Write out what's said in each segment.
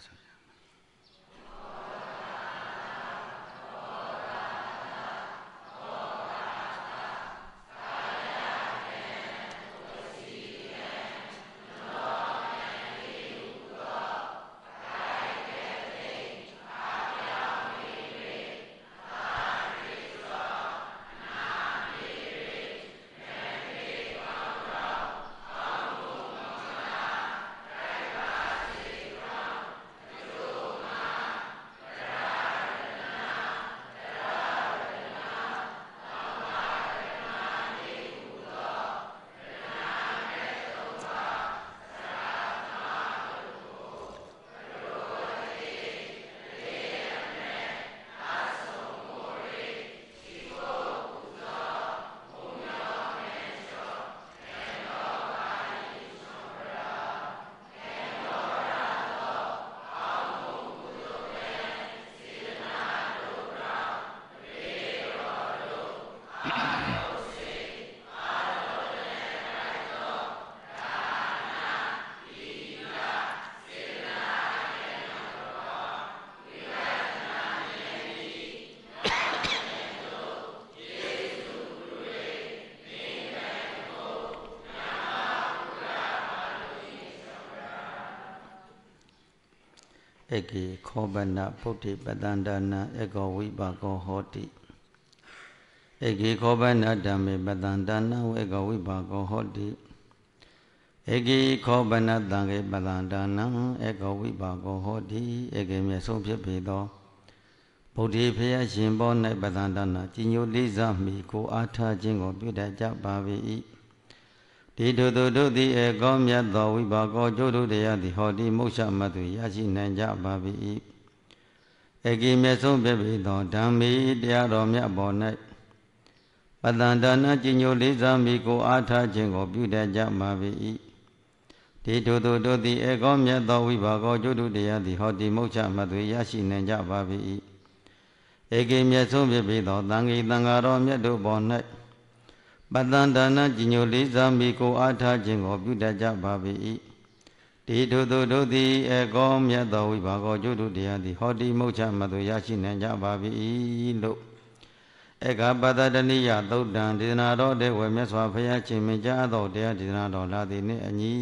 Señor. ဧကေခောပနပုဒ္ဓိပတန္တနာဧကောဝိပါကောဟောတိဧကေခောပနဓမ္မေပတန္တနာဧကောဝိပါကောဟောတိဧကေခောပနတံခေပတန္တနာဧကောဝိပါကောဟောတိဧကေမြတ်ဆုံးဖြစ်ပေသောဗုဒ္ဓေဖျားရှင်ဘော၌ပတန္တနာကြီးညိုလေးစားမိကိုအားထားခြင်းကိုပြုတတ်ကြပါ၏ ဒီတို့တို့တို့သည်အကောမြတ်သောဝိပါကောကျိုးတို့တရားသည်ဟောဒီမုတ်ချမတ်သူရရှိနိုင်ကြပါ၏အကိမြတ်ဆုံးဖြစ်ပေသောဓမ္မေတရားတော်မြတ်ပေါ်၌ပတန္တနာကြီးညိုလေးစားမိကိုအားထားခြင်းကိုပြုတတ်ကြပါ၏ဒီတို့တို့တို့သည်အကောမြတ်သောဝိပါကောကျိုးတို့တရားသည်ဟောဒီမုတ်ချမတ်သူရရှိနိုင်ကြပါ၏ဧကိမြတ်ဆုံးဖြစ်ပေသောသံဃိသံဃာတော်မြတ်တို့ပေါ်၌ ပတန်ဒါနကြီးညိုလေးစားမိကိုအားထားခြင်းကိုပြုတတ်ကြပါ၏ဒီထို့သောတို့သည်အကောမြတ်သောဝိဘာကောကျုတို့တရားသည်ဟောတိမုတ်ချမသို့ရရှိနိုင်ကြပါ၏လို့ဧကပတတနိယသုတ်တံဒေသနာတော်တဲ့ဝေမြတ်စွာဘုရားရှင်မြင်ကြသောတရားဒေသနာတော်လာသည်နှင့်အညီ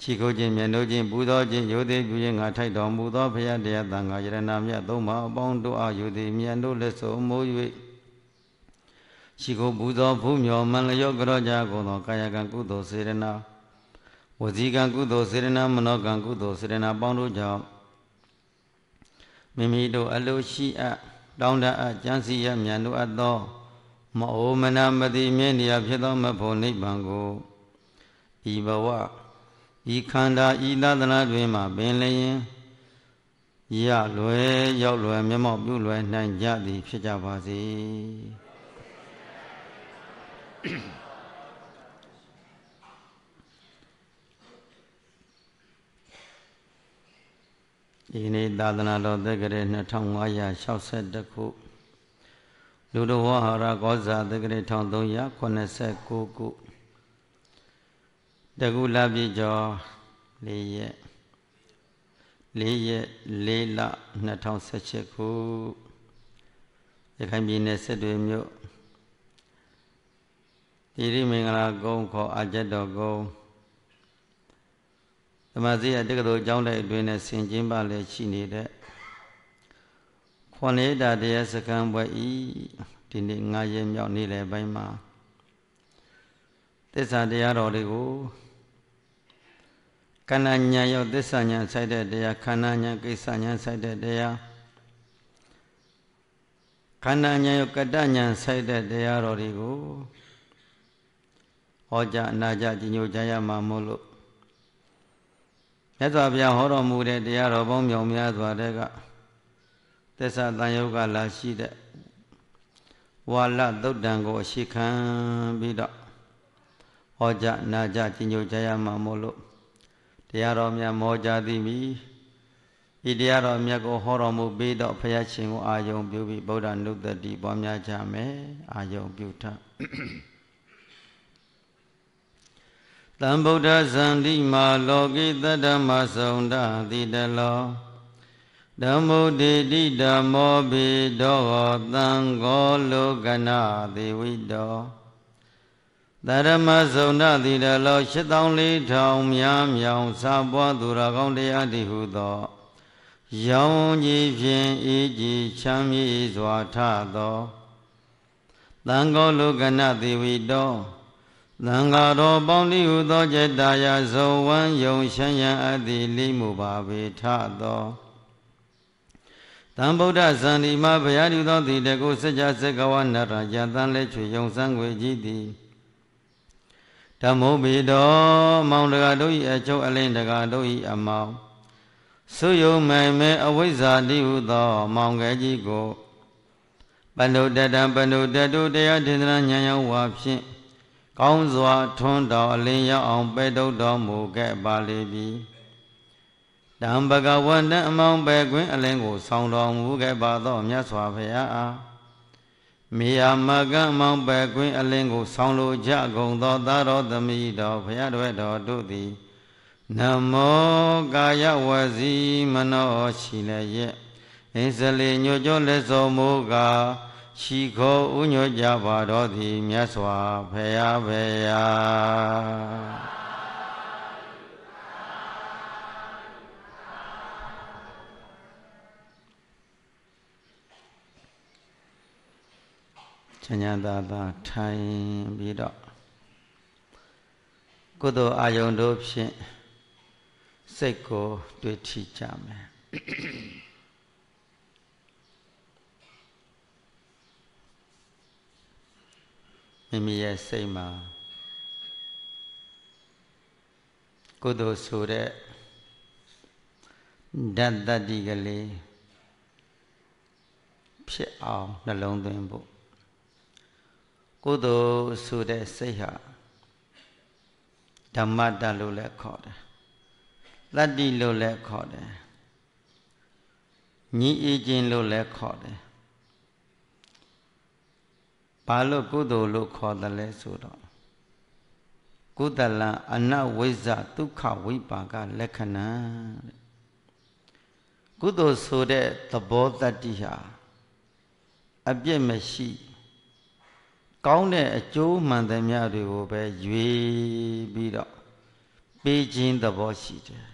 ချီကိုခြင်းမြတ်တို့ခြင်းပူသောခြင်းယုသေးပြုခြင်းငါထိုက်တော်မူသောဘုရားတရားတန်ခါယရဏမြတ်သုံးပါအပေါင်းတို့အားယုသေးမြတ်တို့လက်စုံမိုး၍ ရှိကိုပူဇော်ဖူးမြော်မန်လျော့ကြောကြကုန်သောကာယကံကုသိုလ်စေရနာဝစီကံကုသိုလ်စေရနာမနောကံကုသိုလ်စေရနာပေါင်းတို့ကြောင့်မိမိတို့အလိုရှိအပ်တောင်းတအပ်ကြံစီရမြန်တို့အပ်သောမအိုမနာမတိမြဲနေရဖြစ်သောမဖို့နိဗ္ဗာန်ကိုဤဘဝဤခန္ဓာဤသဒ္ဒနာတွင်မှပင်လျင်ရလွယ်ရောက်လွယ်မျက်မှောက်ပြုလွယ်နိုင်ကြသည်ဖြစ်ကြပါစေ ဒီနေ့သာသနာတော်သက်ကြတဲ့2562ခုလူတော်ဝဟာရကောဇာသက်ကြတဲ့1389ခုတကုလပြည့်ကျော်၄ရက်၄ရက်၄လ2018ခုရခိုင်ပြည်နယ်စစ်တွေမြို့ တိရိမင်္ဂလာကုန်းခေါ်အာကျက်တော်ကုန်းဓမ္မစရိယတက္ကသိုလ်ကျောင်းတိုက်အတွင်းနဲ့ဆင်ကျင်းပါလေရှိနေတဲ့ခွန်လေးတာတရားစခန်းပွဲဤဒီနေ့၅ရက်မြောက်နေ့လယ်ပိုင်းမှာသစ္စာတရားတော်တွေကိုကဏ္ဍညာရောက်သစ္စာညာဆိုင်တဲ့တရားခန္ဓာညာကိစ္စညာဆိုင်တဲ့တရားခန္ဓာညာရောကတ္တညာဆိုင်တဲ့တရားတော်တွေကို ဟောကြားအနာကြကြီးညိုကြရမှာမို့လို့မြတ်စွာဘုရားဟောတော်မူတဲ့တရားတော်ပေါင်းမြောင်များစွာတဲ့ကသစ္စာတန်ယုတ်ကလာရှိတဲ့ဝါလသုတ်တံကိုအရှိခံပြီးတော့ဟောကြားနာကြကြီးညိုကြရမှာမို့လို့တရားတော်မြတ်မောကြသည်မီဤတရားတော်မြတ်ကိုဟောတော်မူပြီးတော့ဘုရားရှင်ကိုအာယုံပြုပြီးဗုဒ္ဓနုတ္တိပွားများကြမယ်အာယုံပြုထ တံဗုဒ္ဓဇန္တိမာလောကိတတ္တမဆုံဒတိတလောဓမ္မုဒေတိဓမ္မောဘိဒောသံဃောလောကနာသေဝိတောတရမဇုံဒတိတလော8400များမြောင်စာပွားသူတော်ကောင်းတရားတိဟုသောရောင်ကြီးဖြင့်အေးကြီးချမ်းမြေ့စွာထသောသံဃောလောကနာသေဝိတော သံဃာတော်ပေါင်းတိဟုသောចេတရာဇုံဝမ်းယုံရှမ်းရန်အသည်လိမှုပါပေထသောတံဗုဒ္ဓဇန္တိမဘုရားပြုသောတိတကုစัจ जा စကဝနရယတန်လဲချွေယုံစံွေကြီးသည်ဓမ္မုပိတော်မောင်တကာတို့၏အချုပ်အလင်းတကာတို့၏အမောင်ဆုယုံမိုင်မဲအဝိဇ္ဇာတိဟုသောမောင်ငယ်ကြီးကိုပန္နုတတံပန္နုတတုတရားဒေသနာဉာဏ်ရောက်ဝါဖြင့် ကောင်းစွာထွန်းတော်အလင်းရောက်အောင်ပဲ့ထုတ်တော်မူခဲ့ပါလေပြီတံဘဂဝန္တအမောင်ပဲခွင်အလင်းကိုဆောင်းတော်မူခဲ့ပါသောမြတ်စွာဘုရားအားမေယမကံမောင်ပဲခွင်အလင်းကိုဆောင်းလိုကြကုန်သောသာတော်သမီးတော်ဘုရားတော်တော်တို့သည်နမောကာယဝစီမနောရှိလည်းရဲ့အင်းစလေညွကြောလက်စောမူကား ခြိခေါ်ဥညွတ်ကြပါတော်သည်မြတ်စွာဘုရားဘုရားချမ်းသာသာထိုင်ပြီးတော့ကုသိုလ်အာယုံတို့ဖြင့်စိတ်ကို တွေ့ထိကြမယ် မိမိရဲ့စိတ်မှာကုသိုလ်ဆိုတဲ့ဓာတ်တတ္တိကလေးဖြစ်အောင်နှလုံးသွင်းဖို့ကုသိုလ်ဆိုတဲ့စိတ်ဟာဓမ္မတလို့လည်းခေါ်တယ်တတ္တိလို့လည်းခေါ်တယ်ညီအချင်းလို့လည်းခေါ်တယ် ဘာလို့ကုသိုလ်လို့ခေါ်တယ်လဲဆိုတော့ကုသလံအနဝိဇ္ဇဒုက္ခဝိပါကလက္ခဏာတဲ့ကုသိုလ်ဆိုတဲ့သဘောတတ္တိဟာအပြစ်မရှိ ကောင်းတဲ့အကျိုးမှန်သမျှတွေကိုပဲရွေပြီးတော့ပေးခြင်းသဘောရှိတယ်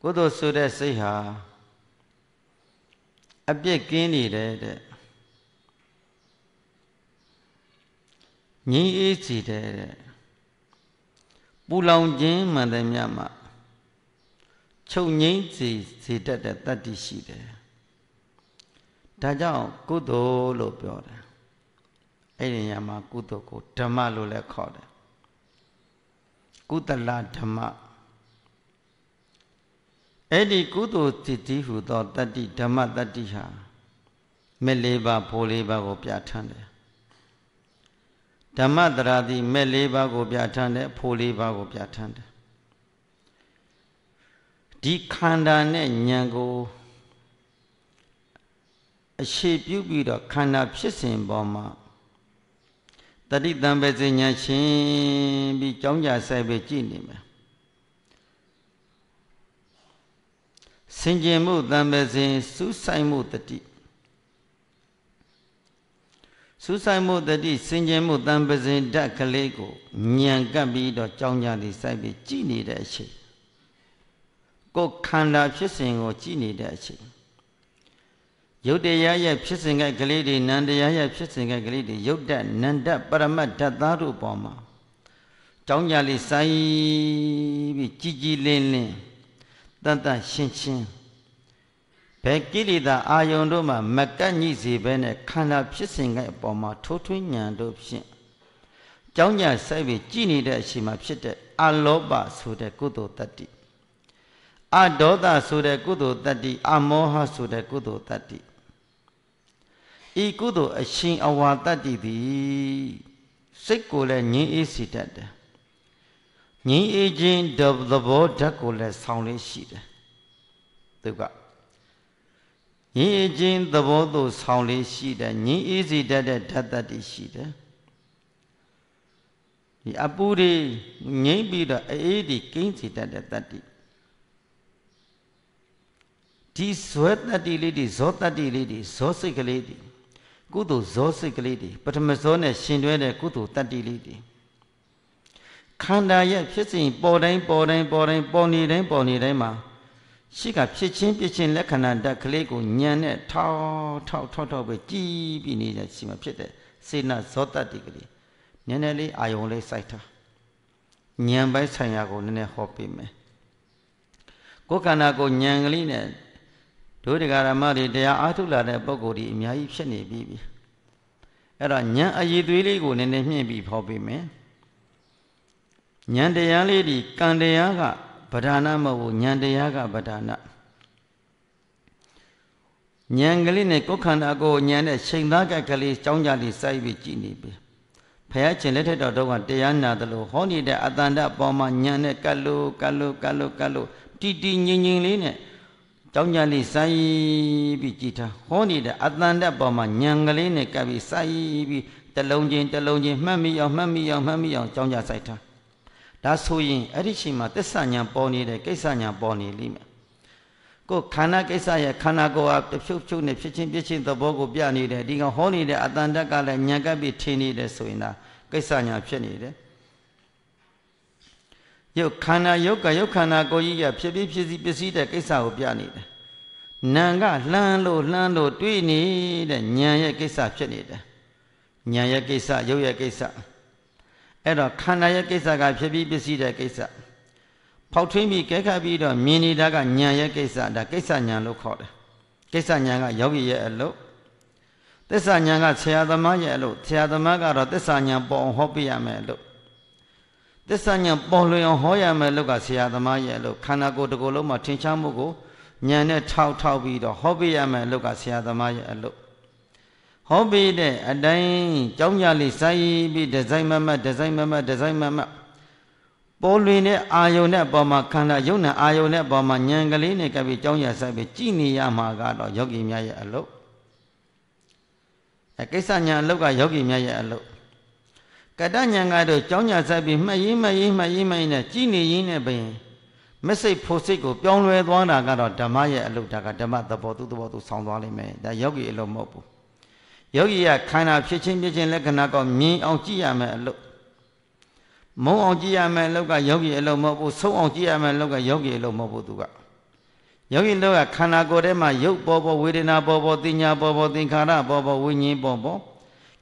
ကုသိုလ်ဆိုတဲ့စိတ်ဟာ အပြစ်ကင်းနေတယ်တဲ့ငြိမ်းအေးစီတယ်တဲ့ပူလောင်ခြင်းမှန်သမျှမှာချုပ်ငိမ့်စီစေတတ်တဲ့တတ္တိရှိတယ်ဒါကြောင့်ကုသိုလ်လို့ပြောတယ်အဲ့ဒီညမှာကုသိုလ်ကိုဓမ္မလို့လည်းခေါ်တယ်ကုသလဓမ္မ အဲ့ဒီကုသိုလ်တည်တည်ဟူသောတတ္တိဓမ္မတတ္တိဟာမဲ့လေးပါးဘိုးလေးပါးကိုပြဋ္ဌာန်းတယ်ဓမ္မတရာတိမဲ့လေးပါးကိုပြဋ္ဌာန်းတယ်ဖိုးလေးပါးကိုပြဋ္ဌာန်းတယ်ဒီခန္ဓာနဲ့ဉာဏ်ကိုအခြေပြုပြီးတော့ခန္ဓာဖြစ်စဉ်ပေါ်မှာတတိတံပဲစဉ္ညာရှင်ပြီးကြောင်းကြဆိုင်ပဲကြည်နေမယ် စင်ကြင်မှုတံပဲစဉ်စူးဆိုင်မှုတတိစူးဆိုင်မှုတတိစင်ကြင်မှုတံပဲစဉ်ဓာတ်ကလေးကိုညံကပ်ပြီးတော့ကြောင်းကြသည်စိုက်ပြီးကြည်နေတဲ့အချိန်ကိုယ်ခန္ဓာဖြစ်စဉ်ကိုကြည်နေတဲ့အချိန်ယုတ်တရားရဲ့ဖြစ်စဉ်ကကလေးတွေနန္တရားရဲ့ဖြစ်စဉ်ကကလေးတွေယုတ်တနန္တပရမတ်ဓာတ်သားတို့ပေါ်မှာကြောင်းကြလေးစိုင်းပြီးကြည်ကြည်လင်းလင်း တန်တန်ရှင်းရှင်းဘယ်ကိလေသာအာယုန်တို့မှာမကန့်ညိစေဘဲနဲ့ခန္ဓာဖြစ်စဉ်ကအပေါ်မှာထိုးထွင်းညံတို့ဖြင့်ကြောင်းကြစိုက်ပြီးကြည်နေတဲ့အချိန်မှာဖြစ်တဲ့အလောဘဆိုတဲ့ကုသိုလ်တတ္တိအဒေါသဆိုတဲ့ကုသိုလ်တတ္တိအမောဟဆိုတဲ့ကုသိုလ်တတ္တိဤကုသိုလ်အရှင်အဝါတတ္တိသည်စိတ်ကိုလည်းငြင်းအေးစေတတ်တယ် ငြင်းအေးခြင်းသဘောဓာတ်ကိုလည်းဆောင်းလေးရှိတယ်သူကငြင်းအေးခြင်းသဘောသို့ဆောင်းလေးရှိတယ်ငြင်းအေးစေတတ်တဲ့ဓာတ်တတ္တိရှိတယ်ဒီအပူတွေငြိမ့်ပြီးတော့အေးဒီကိန်းစေတတ်တဲ့တတ္တိဒီဇွဲတတ္တိလေးတွေဇောတတ္တိလေးတွေဇောစိတ်ကလေးတွေကုသိုလ်ဇောစိတ်ကလေးတွေပထမဇောနဲ့ရှင်တွဲတဲ့ကုသိုလ်တတ္တိလေးတွေ ခန္ဓာရဲ့ဖြစ်စဉ်ပေါ်တိုင်းပေါ်တိုင်းပေါ်တိုင်းပေါ်နေတိုင်းပေါ်နေတိုင်းမှာရှိကဖြစ်ချင်းပြချင်းလက္ခဏာဓာတ်ကလေးကိုညံနဲ့ထောက်ထောက်ထောက်ထောက်ပဲကြည်ပြီးနေတဲ့ရှိမှဖြစ်တဲ့စေနာဇောတတ္တိကလေးနည်းနည်းလေးအာယုံလေးစိုက်ထားညံပိုင်းဆိုင်ရာကိုနည်းနည်းဟောပေးမယ်ကိုယ်ခန္ဓာကိုညံကလေးနဲ့ဒုဒကာရမတွေတရားအားထုတ်လာတဲ့ပုံကိုယ်ဒီအများကြီးဖြစ်နေပြီအဲ့တော့ဉာဏ်အည်သွေးလေးကိုနည်းနည်းမြင့်ပြီးဖော်ပေးမယ် ဉာဏ်တရားလေးဒီကံတရားကဗဒာနမဟုတ်ဉာဏ်တရားကဗဒာနဉာဏ်ကလေးနဲ့ကိုယ်ခန္ဓာကိုဉာဏ်နဲ့ချိန်သားကကလေးကြောင်းကြလေးစိုက်ပြီးကြည်နေပြီဖယားရှင်လက်ထက်တော်တော့ကတရားနာတယ်လို့ဟောနေတဲ့အတန်တပေါ်မှာဉာဏ်နဲ့ကတ်လို့ကတ်လို့ကတ်လို့ကတ်လို့တီတီငြိမ်ငြိမ်လေးနဲ့ကြောင်းကြလေးစိုက်ပြီးကြည်ထားဟောနေတဲ့အတန်တက်ပေါ်မှာညံကလေးနဲ့ကပ်ပြီးစိုက်ပြီးတလုံးချင်းတလုံးချင်းမှတ်မိအောင်မှတ်မိအောင်မှတ်မိအောင်ကြောင်းကြစိုက်ထား ဒါဆိုရင်အဲ့ဒီချိန်မှာသစ္စာညာပေါ်နေတဲ့ကိစ္စညာပေါ်နေလိမ့်မယ်ကိုခန္ဓာကိစ္စရဲ့ခန္ဓာကိုယ်ဟာတဖြုတ်ဖြုတ်နဲ့ဖြစ်ချင်းပြချင်းသဘောကိုပြနေတယ်ဒီကောင်ဟောနေတဲ့အတန်တက်ကလည်းညံကပ်ပြီးထင်နေတယ်ဆိုရင်ဒါကိစ္စညာဖြစ်နေတယ်ရုပ်ခန္ဓာရုပ်ကရုပ်ခန္ဓာကိုယ်ကြီးကဖြစ်ပြီးဖြစ်စီပစ္စည်းတဲ့ကိစ္စကိုပြနေတယ်နာကလှမ်းလို့လှမ်းလို့တွေးနေတဲ့ဉာဏ်ရဲ့ကိစ္စဖြစ်နေတယ်ဉာဏ်ရဲ့ကိစ္စရုပ်ရဲ့ကိစ္စ အဲ့တော့ခန္ဓာရဲ့ကိစ္စကဖြစ်ပြီးပစ္စည်းတဲ့ကိစ္စဖောက်ထွင်းပြီးကဲခတ်ပြီးတော့မြင်နေတာကဉာဏ်ရဲ့ကိစ္စဒါကိစ္စဉာဏ်လို့ခေါ်တယ်ကိစ္စဉာဏ်ကယောဂီရဲ့အလုပ်သစ္စာဉာဏ်ကဆရာသမားရဲ့အလုပ်ဆရာသမားကတော့သစ္စာဉာဏ်ပေါ်အောင်ဟောပြရမယ်အလုပ်သစ္စာဉာဏ်ပေါ်လွင်အောင်ဟောရမယ်လို့ကဆရာသမားရဲ့အလုပ်ခန္ဓာကိုယ်တစ်ကိုယ်လုံးမှာထင်ရှားမှုကိုဉာဏ်နဲ့ထောက်ထောက်ပြီးတော့ဟောပြရမယ်လို့ကဆရာသမားရဲ့အလုပ် ဟောပြတဲ့အတိုင်းကြောင်းကြလေးစိုက်ပြီးဒီဇိုင်းမမတ်ဒီဇိုင်းမမတ်ဒီဇိုင်းမမတ်ပေါ်လွင်တဲ့အာယုန်နဲ့ပေါ်မှာခန္ဓာယုံနဲ့အာယုန်နဲ့ပေါ်မှာဉာဏ်ကလေးနဲ့ကပ်ပြီးကြောင်းရဆိုင်ပြီးကြည်နေရမှာကတော့ယောဂီများရဲ့အလုပ်အဲကိစ္စညာအလုပ်ကယောဂီများရဲ့အလုပ်ကတ္တညာကတော့ကြောင်းညာဆိုင်ပြီးမှတ်ရင်းမှတ်ရင်းမှတ်ရင်းမှတ်ရင်းနဲ့ကြည်နေရင်းနဲ့ပင်မစိတ်ဖို့စိတ်ကိုပြောင်းလဲသွားတာကတော့ဓမ္မရဲ့အလုပ်ဒါကဓမ္မသဘောသူသဘောသူဆောင်းသွားလိမ့်မယ်ဒါယောဂီအလုပ်မဟုတ်ဘူး ယောဂီကခန္ဓာဖြစ်ချင်းဖြစ်ချင်းလက္ခဏာကောမြင်အောင်ကြည့်ရမယ်အလုပ်မုံအောင်ကြည့်ရမယ်အလုပ်ကယောဂီအလုပ်မဟုတ်ဘူးဆုံးအောင်ကြည့်ရမယ်အလုပ်ကယောဂီအလုပ်မဟုတ်ဘူးသူကယောဂီလောကခန္ဓာကိုယ်ထဲမှာရုပ်ပေါ်ပေါ်ဝေဒနာပေါ်ပေါ်သိညာပေါ်ပေါ်သင်္ခါရပေါ်ပေါ်ဝိညာဉ်ပေါ်ပေါ်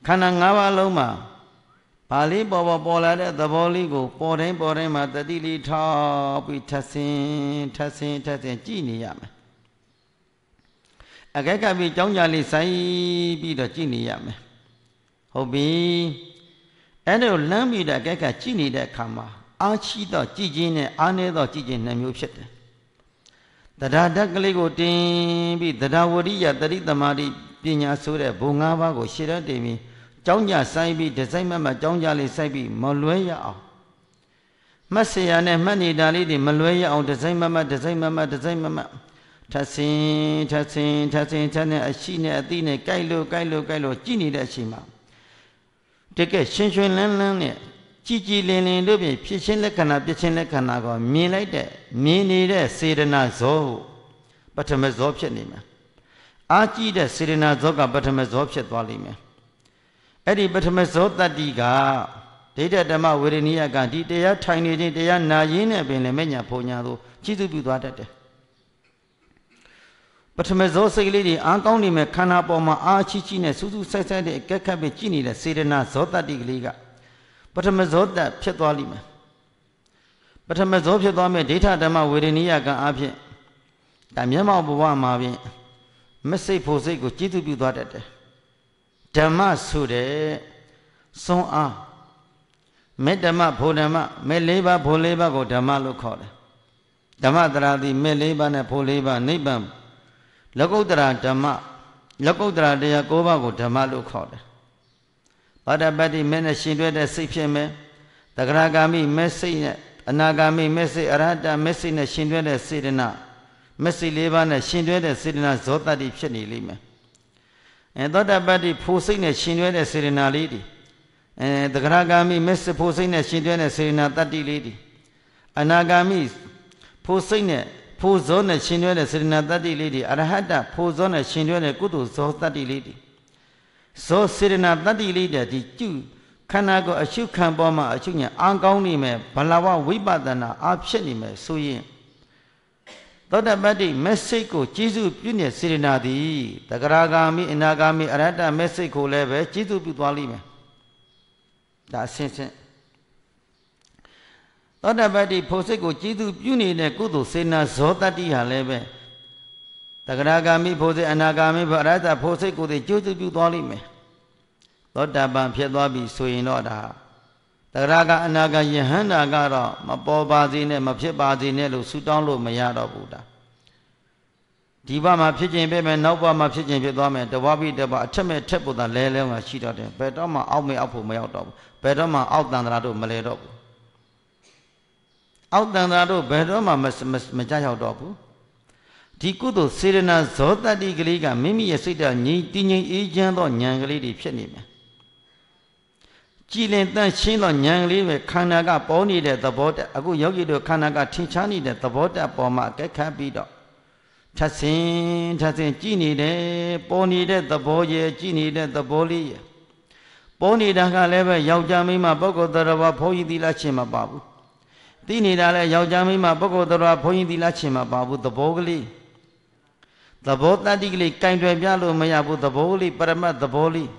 ခန္ဓာ၅ပါးလုံးမှာပါဠိပေါ်ပေါ်ပေါ်လာတဲ့သဘောလေးကိုပေါ်တိုင်းပေါ်တိုင်းမှာတတိလေးထောက်ပြီးထပ်ဆင်းထပ်ဆင်းထပ်ဆင်းကြည့်နေရမယ် အကဲကပ်ပြီးကြောင်းကြလေးဆိုင်ပြီးတော့ကြည့်နေရမယ်ဟုတ်ပြီအဲ့ဒါကိုလမ်းပြီးတော့အကဲကပ်ကြည့်နေတဲ့အခါမှာအာရှိတော့ကြည့်ခြင်းနဲ့အာနေတော့ကြည့်ခြင်းနှစ်မျိုးဖြစ်တယ်တဒါဓာတ်ကလေးကိုတင်ပြီးတဒါဝရိယတတိသမารိပညာဆိုတဲ့ဘုံ၅ပါးကိုရှေ့တတ်တင်ပြီးကြောင်းကြဆိုင်ပြီးဒီဇိုင်းမတ်မကြောင်းကြလေးဆိုင်ပြီးမလွဲရအောင်မှတ်စရာနဲ့မှတ်နေတာလေးတွေမလွဲရအောင်ဒီဇိုင်းမတ်မဒီဇိုင်းမတ်မဒီဇိုင်းမတ်မ ထဆင်းထဆင်းထဆင်းထနဲ့အရှိနဲ့အသိနဲ့ကြိုက်လို့ကြိုက်လို့ကြိုက်လို့ကြည်နေတဲ့အချိန်မှာတကယ်ရှင်ရှင်လန်းလန်းနဲ့ကြည်ကြည်လင်လင်တို့ဖြင့်ဖြစ်ချင်းလက္ခဏာပြချင်းလက္ခဏာကိုမြင်လိုက်တဲ့မြင်နေတဲ့စေတနာဇောပထမဇောဖြစ်နေမှာအာကြည့်တဲ့စေတနာဇောကပထမဇောဖြစ်သွားလိမ့်မယ်အဲ့ဒီပထမဇောတတ္တိကဒိဋ္ဌဓမ္မဝေရဏိယကဒီတရားထိုင်နေခြင်းတရားနာရင်းနဲ့ပင်လည်းမညာဖုန်ညာသို့ကြည်သူပြုသွားတတ်တယ် ပထမဇောစိတ်ကလေးတွေအားကောင်းနေမဲ့ခန္ဓာပေါ်မှာအားချီချီနဲ့စူးစူးဆိုက်ဆိုက်တဲ့အကက်ခတ်ပဲကြည်နေတဲ့စေတနာဇောတတ္တိကလေးကပထမဇောတဖြစ်သွားလိမ့်မယ်ပထမဇောဖြစ်သွားမဲ့ဒိဋ္ဌဓမ္မဝေရဏိယကံအဖြစ်ဒါမျက်မှောက်ဘဝမှာဖြင့်မစိတ်ဖို့စိတ်ကိုကြည်သူပြုသွားတတ်တယ်ဓမ္မဆိုတဲ့စွန်အားမေတ္တမဖို့ဓမ္မမေလေးပါးဖို့လေးပါးကိုဓမ္မလို့ခေါ်တယ်ဓမ္မတရာတိမေလေးပါးနဲ့ဖို့လေးပါးနိဗ္ဗာန် လကုတ္တရာဓမ္မလကုတ္တရာတရား၉ပါးကိုဓမ္မလို့ခေါ်တယ်ဘာဒပတ္တိမဲနဲ့ရှင်တွဲတဲ့စိတ်ဖြစ်မယ်တဂရဂာမိမဲစိတ်နဲ့အနာဂာမိမဲစိတ်အရဟတမဲစိတ်နဲ့ရှင်တွဲတဲ့စေတနာမဲစိတ်၄ပါးနဲ့ရှင်တွဲတဲ့စေတနာဇောတတ္တိဖြစ်နေလိမ့်မယ်အဲသောတပတ္တိဖိုစိတ်နဲ့ရှင်တွဲတဲ့စေတနာလေးတွေအဲတဂရဂာမိမဲစိတ်ဖိုစိတ်နဲ့ရှင်တွဲတဲ့စေတနာတတ္တိလေးတွေအနာဂာမိဖိုစိတ်နဲ့ ဖိုဇောနဲ့ရှင်တွဲတဲ့စေတနာတတ္တိလေးတွေအရဟတဖိုဇောနဲ့ရှင်တွဲတဲ့ကုသိုလ်ဇောတတ္တိလေးတွေဇောစေတနာတတ္တိလေးတဲ့ဒီကျุခန္ဓာကိုအရှုခံပေါ်မှာအရှုညာအာကောင်းနေမယ်ဘလဝဝိပဿနာအဖြစ်နေမယ်ဆိုရင်သောတပတ္တိမက်စိတ်ကိုကျေးဇူးပြုနေစေရနာသည်တဂရဂာမိအနာဂာမိအရဟတမက်စိတ်ကိုလည်းပဲကျေးဇူးပြုသွားလိမ့်မယ်ဒါအရှင်းရှင်း သောတပတ္တိဖို့စိတ်ကိုကျေးဇူးပြုနေတဲ့ကုသိုလ်စေနာဇောတတ္တိဟာလည်းပဲတဂရဂာမိဖို့စိတ်အနာဂာမိဖို့အရဟတဖို့စိတ်ကိုကျေးဇူးပြုသွားလိမ့်မယ်သောတာပန်ဖြစ်သွားပြီဆိုရင်တော့ဒါတဂရကအနာဂယဟန္တာကတော့မပေါ်ပါစေနဲ့မဖြစ်ပါစေနဲ့လို့ဆူတောင်းလို့မရတော့ဘူးဒါဒီဘမှာဖြစ်ခြင်းပဲမယ်နောက်ဘမှာဖြစ်ခြင်းဖြစ်သွားမယ်တဝါပိတဘအထက်မဲ့ထက်ဖို့သာလဲလဲမှာရှိတော့တယ်ဘယ်တော့မှအောက်မဲ့အောက်ဖို့မရောက်တော့ဘူးဘယ်တော့မှအောက်တန်တရာတို့မလဲတော့ဘူး အောက်တန်တရာတို့ဘယ်တော့မှမကြရောက်တော့ဘူးဒီကုသိုလ်စေရနာဇောတတိကလေးကမိမိရဲ့စိတ်ဓာတ်ငြိမ်တည်ငြိမ်အေးချမ်းသောဉာဏ်ကလေးတွေဖြစ်နေမယ်ကြည်လင်တန့်ရှင်းသောဉာဏ်ကလေးပဲခန္ဓာကပေါ်နေတဲ့သဘောတအခုယောဂီတို့ခန္ဓာကထင်ရှားနေတဲ့သဘောတပေါ်မှာအကဲခတ်ပြီးတော့ထပ်ဆင်းထပ်ဆင်းကြည်နေတယ်ပေါ်နေတဲ့သဘောရဲ့ကြည်နေတဲ့သဘောလေးရဲ့ပေါ်နေတာကလည်းပဲယောက်ျားမိန်းမပုဂ္ဂိုလ်တော်ဘာဘုန်းကြီးသီလချင်းမပါဘူး သိနေတာလည်းယောက်ျားမိန်းမပုဂ္ဂိုလ်တော်ဘာဘုန်းကြီးသီလချင်းမပါဘူးသဘောကလေးသဘောတတ္တိကလေးကင်တွယ်ပြလို့မရဘူးသဘောလေးပရမတ်သဘောလေး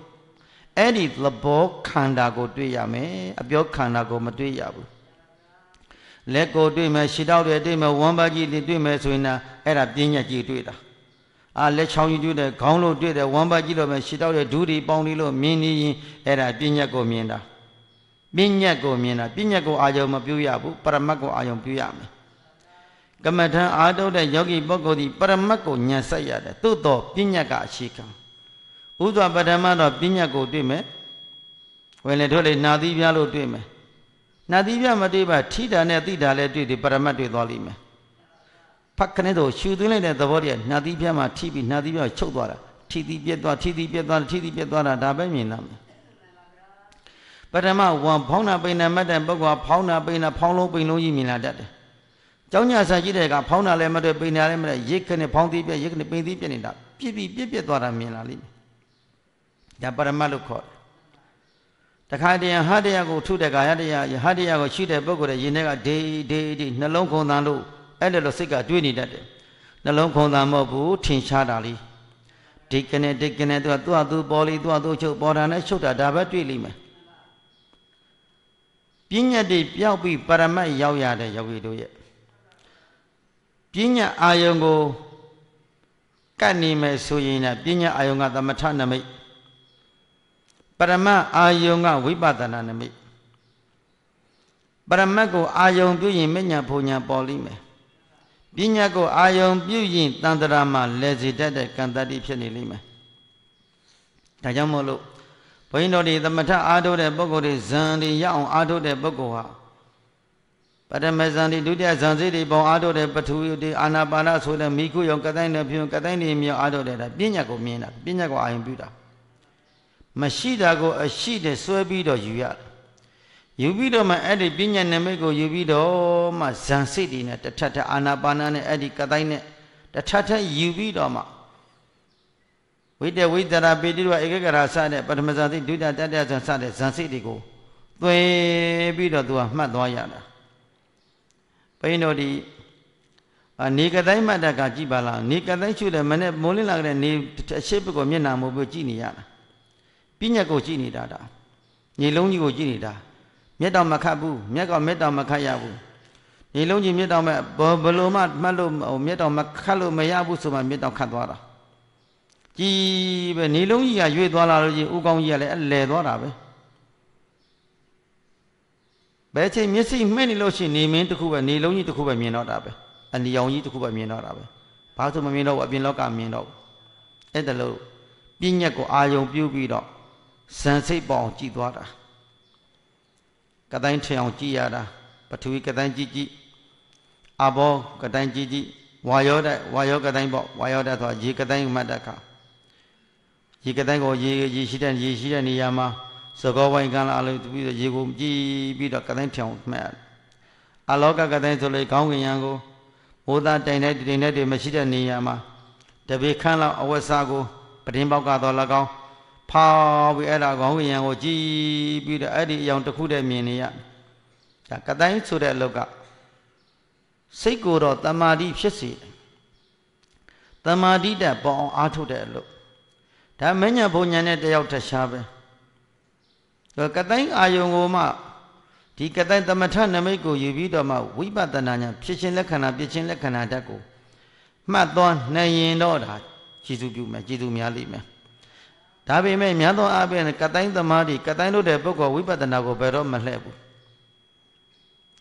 အဲ့ဒီသဘောခန္ဓာကိုတွေ့ရမယ်အပြောခန္ဓာကိုမတွေ့ရဘူးလက်ကိုတွေ့မယ်ရှီတောက်တွေတွေ့မယ်ဝမ်းပါကြီးတွေတွေ့မယ်ဆိုရင်အဲ့ဒါပြဉ္ညာကြီးတွေ့တာအာလက်ချောင်းကြီးတွေ့တယ်ခေါင်းလို့တွေ့တယ်ဝမ်းပါကြီးလို့မယ်ရှီတောက်တွေဒူးတွေပေါင်းတွေလို့မြင်နေရင်အဲ့ဒါပြဉ္ညာကိုမြင်တာ ပြဉ္ညာကိုမြင်တာပြဉ္ညာကိုအာယုံမပြုရဘူးပရမတ်ကိုအာယုံပြုရမယ်ကမ္မထံအာထုတ်တဲ့ယောဂီပုဂ္ဂိုလ်ဒီပရမတ်ကိုညံဆက်ရတယ်သို့တော့ပြဉ္ညာကအရှိခံဥဒ္ဓပထမတော့ပြဉ္ညာကိုတွေ့မယ်ဝင်လေထုတ်လေနာသီးပြားလို့တွေ့မယ်နာသီးပြမတွေ့ပါထိတာနဲ့သိတာလည်းတွေ့တယ်ပရမတ်တွေ့သွားလိမ့်မယ်ဖတ်ခနဲ့တော့ရှူသွင်းလိုက်တဲ့သဘောတည်းနာသီးပြမှာထိပြီးနာသီးပြချုပ်သွားတာထိသီးပြက်သွားထိသီးပြက်သွားထိသီးပြက်သွားတာဒါပဲမြင်တာမယ် ပထမဝံဖောင်းနာပိဏမတ်တဲ့ပုဂ္ဂိုလ်ဖောင်းနာပိဏဖောင်းလုံးပိန်လုံးကြီးမြင်လာတတ်တယ်။ကျောင်းညာဆန်ကြည့်တဲ့အခါဖောင်းနာလည်းမတွေ့ပိဏလည်းမတွေ့ရိတ်ခနဲ့ဖောင်းသီးပြက်ရိတ်ခနဲ့ပိန်သီးပြက်နေတာပြစ်ပြီးပြက်ပြက်သွားတာမြင်လာလိမ့်မယ်။ဒါပရမတ်လို့ခေါ်တယ်တခါတည်းဟတရားကိုထုတဲ့ကာယတရားဟတရားကိုရှိတဲ့ပုဂ္ဂိုလ်ရဲ့ရင်ထဲကဒေဒေဒေနှလုံးခုန်သံလို့အဲ့ဒါလို့စိတ်ကတွေးနေတတ်တယ်နှလုံးခုန်သံမဟုတ်ဘူးထင်ရှားတာလေးဒီကနေ့ဒီကနေ့သူကသူ့အသူပေါ်လီသူ့အသူချုပ်ပေါ်တာနဲ့ချုပ်တာဒါပဲတွေးလိမ့်မယ် ပညာတိပျောက်ပြီးပရမတ်ရောက်ရတဲ့ယောဂီတို့ရဲ့ပညာအာယုံကိုကတ်နေမယ်ဆိုရင်ပညာအာယုံကသမထနမိတ်ပရမတ်အာယုံကဝိပဿနာနမိတ်ပရမတ်ကိုအာယုံပြုရင်မညာဖုန်ညာပေါ်လိမ့်မယ်ပညာကိုအာယုံပြုရင်တန်တရာမှာလဲစီတတ်တဲ့ကံတတိဖြစ်နေလိမ့်မယ်ဒါကြောင့်မို့လို့ ဘုန်းကြီးတို့ဒီသမထအားထုတ်တဲ့ပုဂ္ဂိုလ်တွေဇန်တွေရအောင်အားထုတ်တဲ့ပုဂ္ဂိုလ်ဟာပထမဇန်တွေဒုတိယဇန်စိတွေပေါအားထုတ်တဲ့ပထဝီတွေအာနာပါနဆိုတဲ့မိခုယောကတိုင်းနဲ့ပြုံကတိုင်းတွေမြောက်အားထုတ်တဲ့ဒါပညာကိုမြင်တာပညာကိုအာယုံပြုတာမရှိတာကိုအရှိတဲ့ဆွဲပြီးတော့ယူရတယ်ယူပြီးတော့မှအဲ့ဒီပညာနမိတ်ကိုယူပြီးတော့မှဇန်စိတ်တွေနဲ့တထထအာနာပါနာနဲ့အဲ့ဒီကတိုင်းနဲ့တထထယူပြီးတော့မှ ဝိတဝိတရာပေတိတို့ဧကဂရာစတဲ့ပထမဇန်စိတ်ဒုတိယတတိယဇန်စတဲ့ဇန်စိတ်တွေကိုသွင်းပြီးတော့သူကမှတ်သွားရတာဘိန်းတို့ဒီနေကတိုင်းမှတ်တကကြည့်ပါလားနေကတိုင်းရှုတယ်မနဲ့မိုးလင်းလာတဲ့နေအရှိတ်ဘက်ကိုမျက်နှာမဟုတ်ဘူးကြည့်နေရတာပညာကိုကြည့်နေတာဒါညီလုံးကြီးကိုကြည့်နေတာမျက်တောင်မခတ်ဘူးမျက်ကမျက်တောင်မခတ်ရဘူးညီလုံးကြီးမျက်တောင်မဘလို့မှမှတ်လို့ဟိုမျက်တောင်မခတ်လို့မရဘူးဆိုမှမျက်တောင်ခတ်သွားတာ ကြည်ပဲညီလုံးကြီးကရွေ့သွားလာလို့ကြီးဥကောင်းကြီးကလည်းအလဲသွားတာပဲဘယ်ချိန်မျက်စိမှိတ်နေလို့ရှိရင်နေမင်းတစ်ခုပဲနေလုံးကြီးတစ်ခုပဲမြင်တော့တာပဲအနီရောင်ကြီးတစ်ခုပဲမြင်တော့တာပဲဘာလို့မမြင်တော့ဘူးအပြင်လောကမြင်တော့ဘူးအဲ့ဒါလို့ပြဉ္ညက်ကိုအာယုံပြုပြီးတော့ဇန်စိတ်ပေါအောင်ကြည်သွားတာကတိုင်းထင်အောင်ကြည်ရတာပထဝီကတိုင်းကြည်ကြည်အဘောကတိုင်းကြည်ကြည်ဝါယောတဲ့ဝါယောကတိုင်းပေါ့ဝါယောတဲ့ဆိုတာရေကတိုင်းမှတ်တဲ့အခါ ရေကတိုင်းကိုရေရေရှိတဲ့ရေရှိတဲ့နေရာမှာသကောဝိုင်းကလာလို့ပြီးတော့ရေကိုကြည်ပြီးတော့ကတိုင်းထင်အောင်မှတ်အလောကကတိုင်းဆိုလေခေါင်းကင်ရံကိုမိုးသားတိုင်တဲ့တိုင်တဲ့မရှိတဲ့နေရာမှာတပေခန့်လောက်အဝတ်စားကိုပတင်းပေါက်ကတော့၎င်းဖောက်ပြီးအဲ့ဒါခေါင်းဝိညာဉ်ကိုကြည်ပြီးတော့အဲ့ဒီအယောင်တစ်ခုတည်းမြင်နေရဒါကတိုင်းဆိုတဲ့အလုပ်ကစိတ်ကိုတော့တမာတိဖြစ်စေတမာတိတက်ပေါ်အောင်အားထုတ်တဲ့အလုပ် ဒါမညာဘုံညာနဲ့တယောက်တခြားပဲကတိုင်းအာယုံကိုမှဒီကတိုင်းသမထနမိတ်ကိုယူပြီးတော့မှဝိပဿနာညာဖြစ်ခြင်းလက္ခဏာပြခြင်းလက္ခဏာဓာတ်ကိုမှတ်သွားနိုင်ရင်တော့ဒါကျေစုပြုမယ်ကျေစုများလိမ့်မယ်ဒါပေမဲ့များသောအားဖြင့်ကတိုင်းသမားတွေကတိုင်းလို့တဲ့ပုဂ္ဂိုလ်ဝိပဿနာကိုဘယ်တော့မလှည့်ဘူး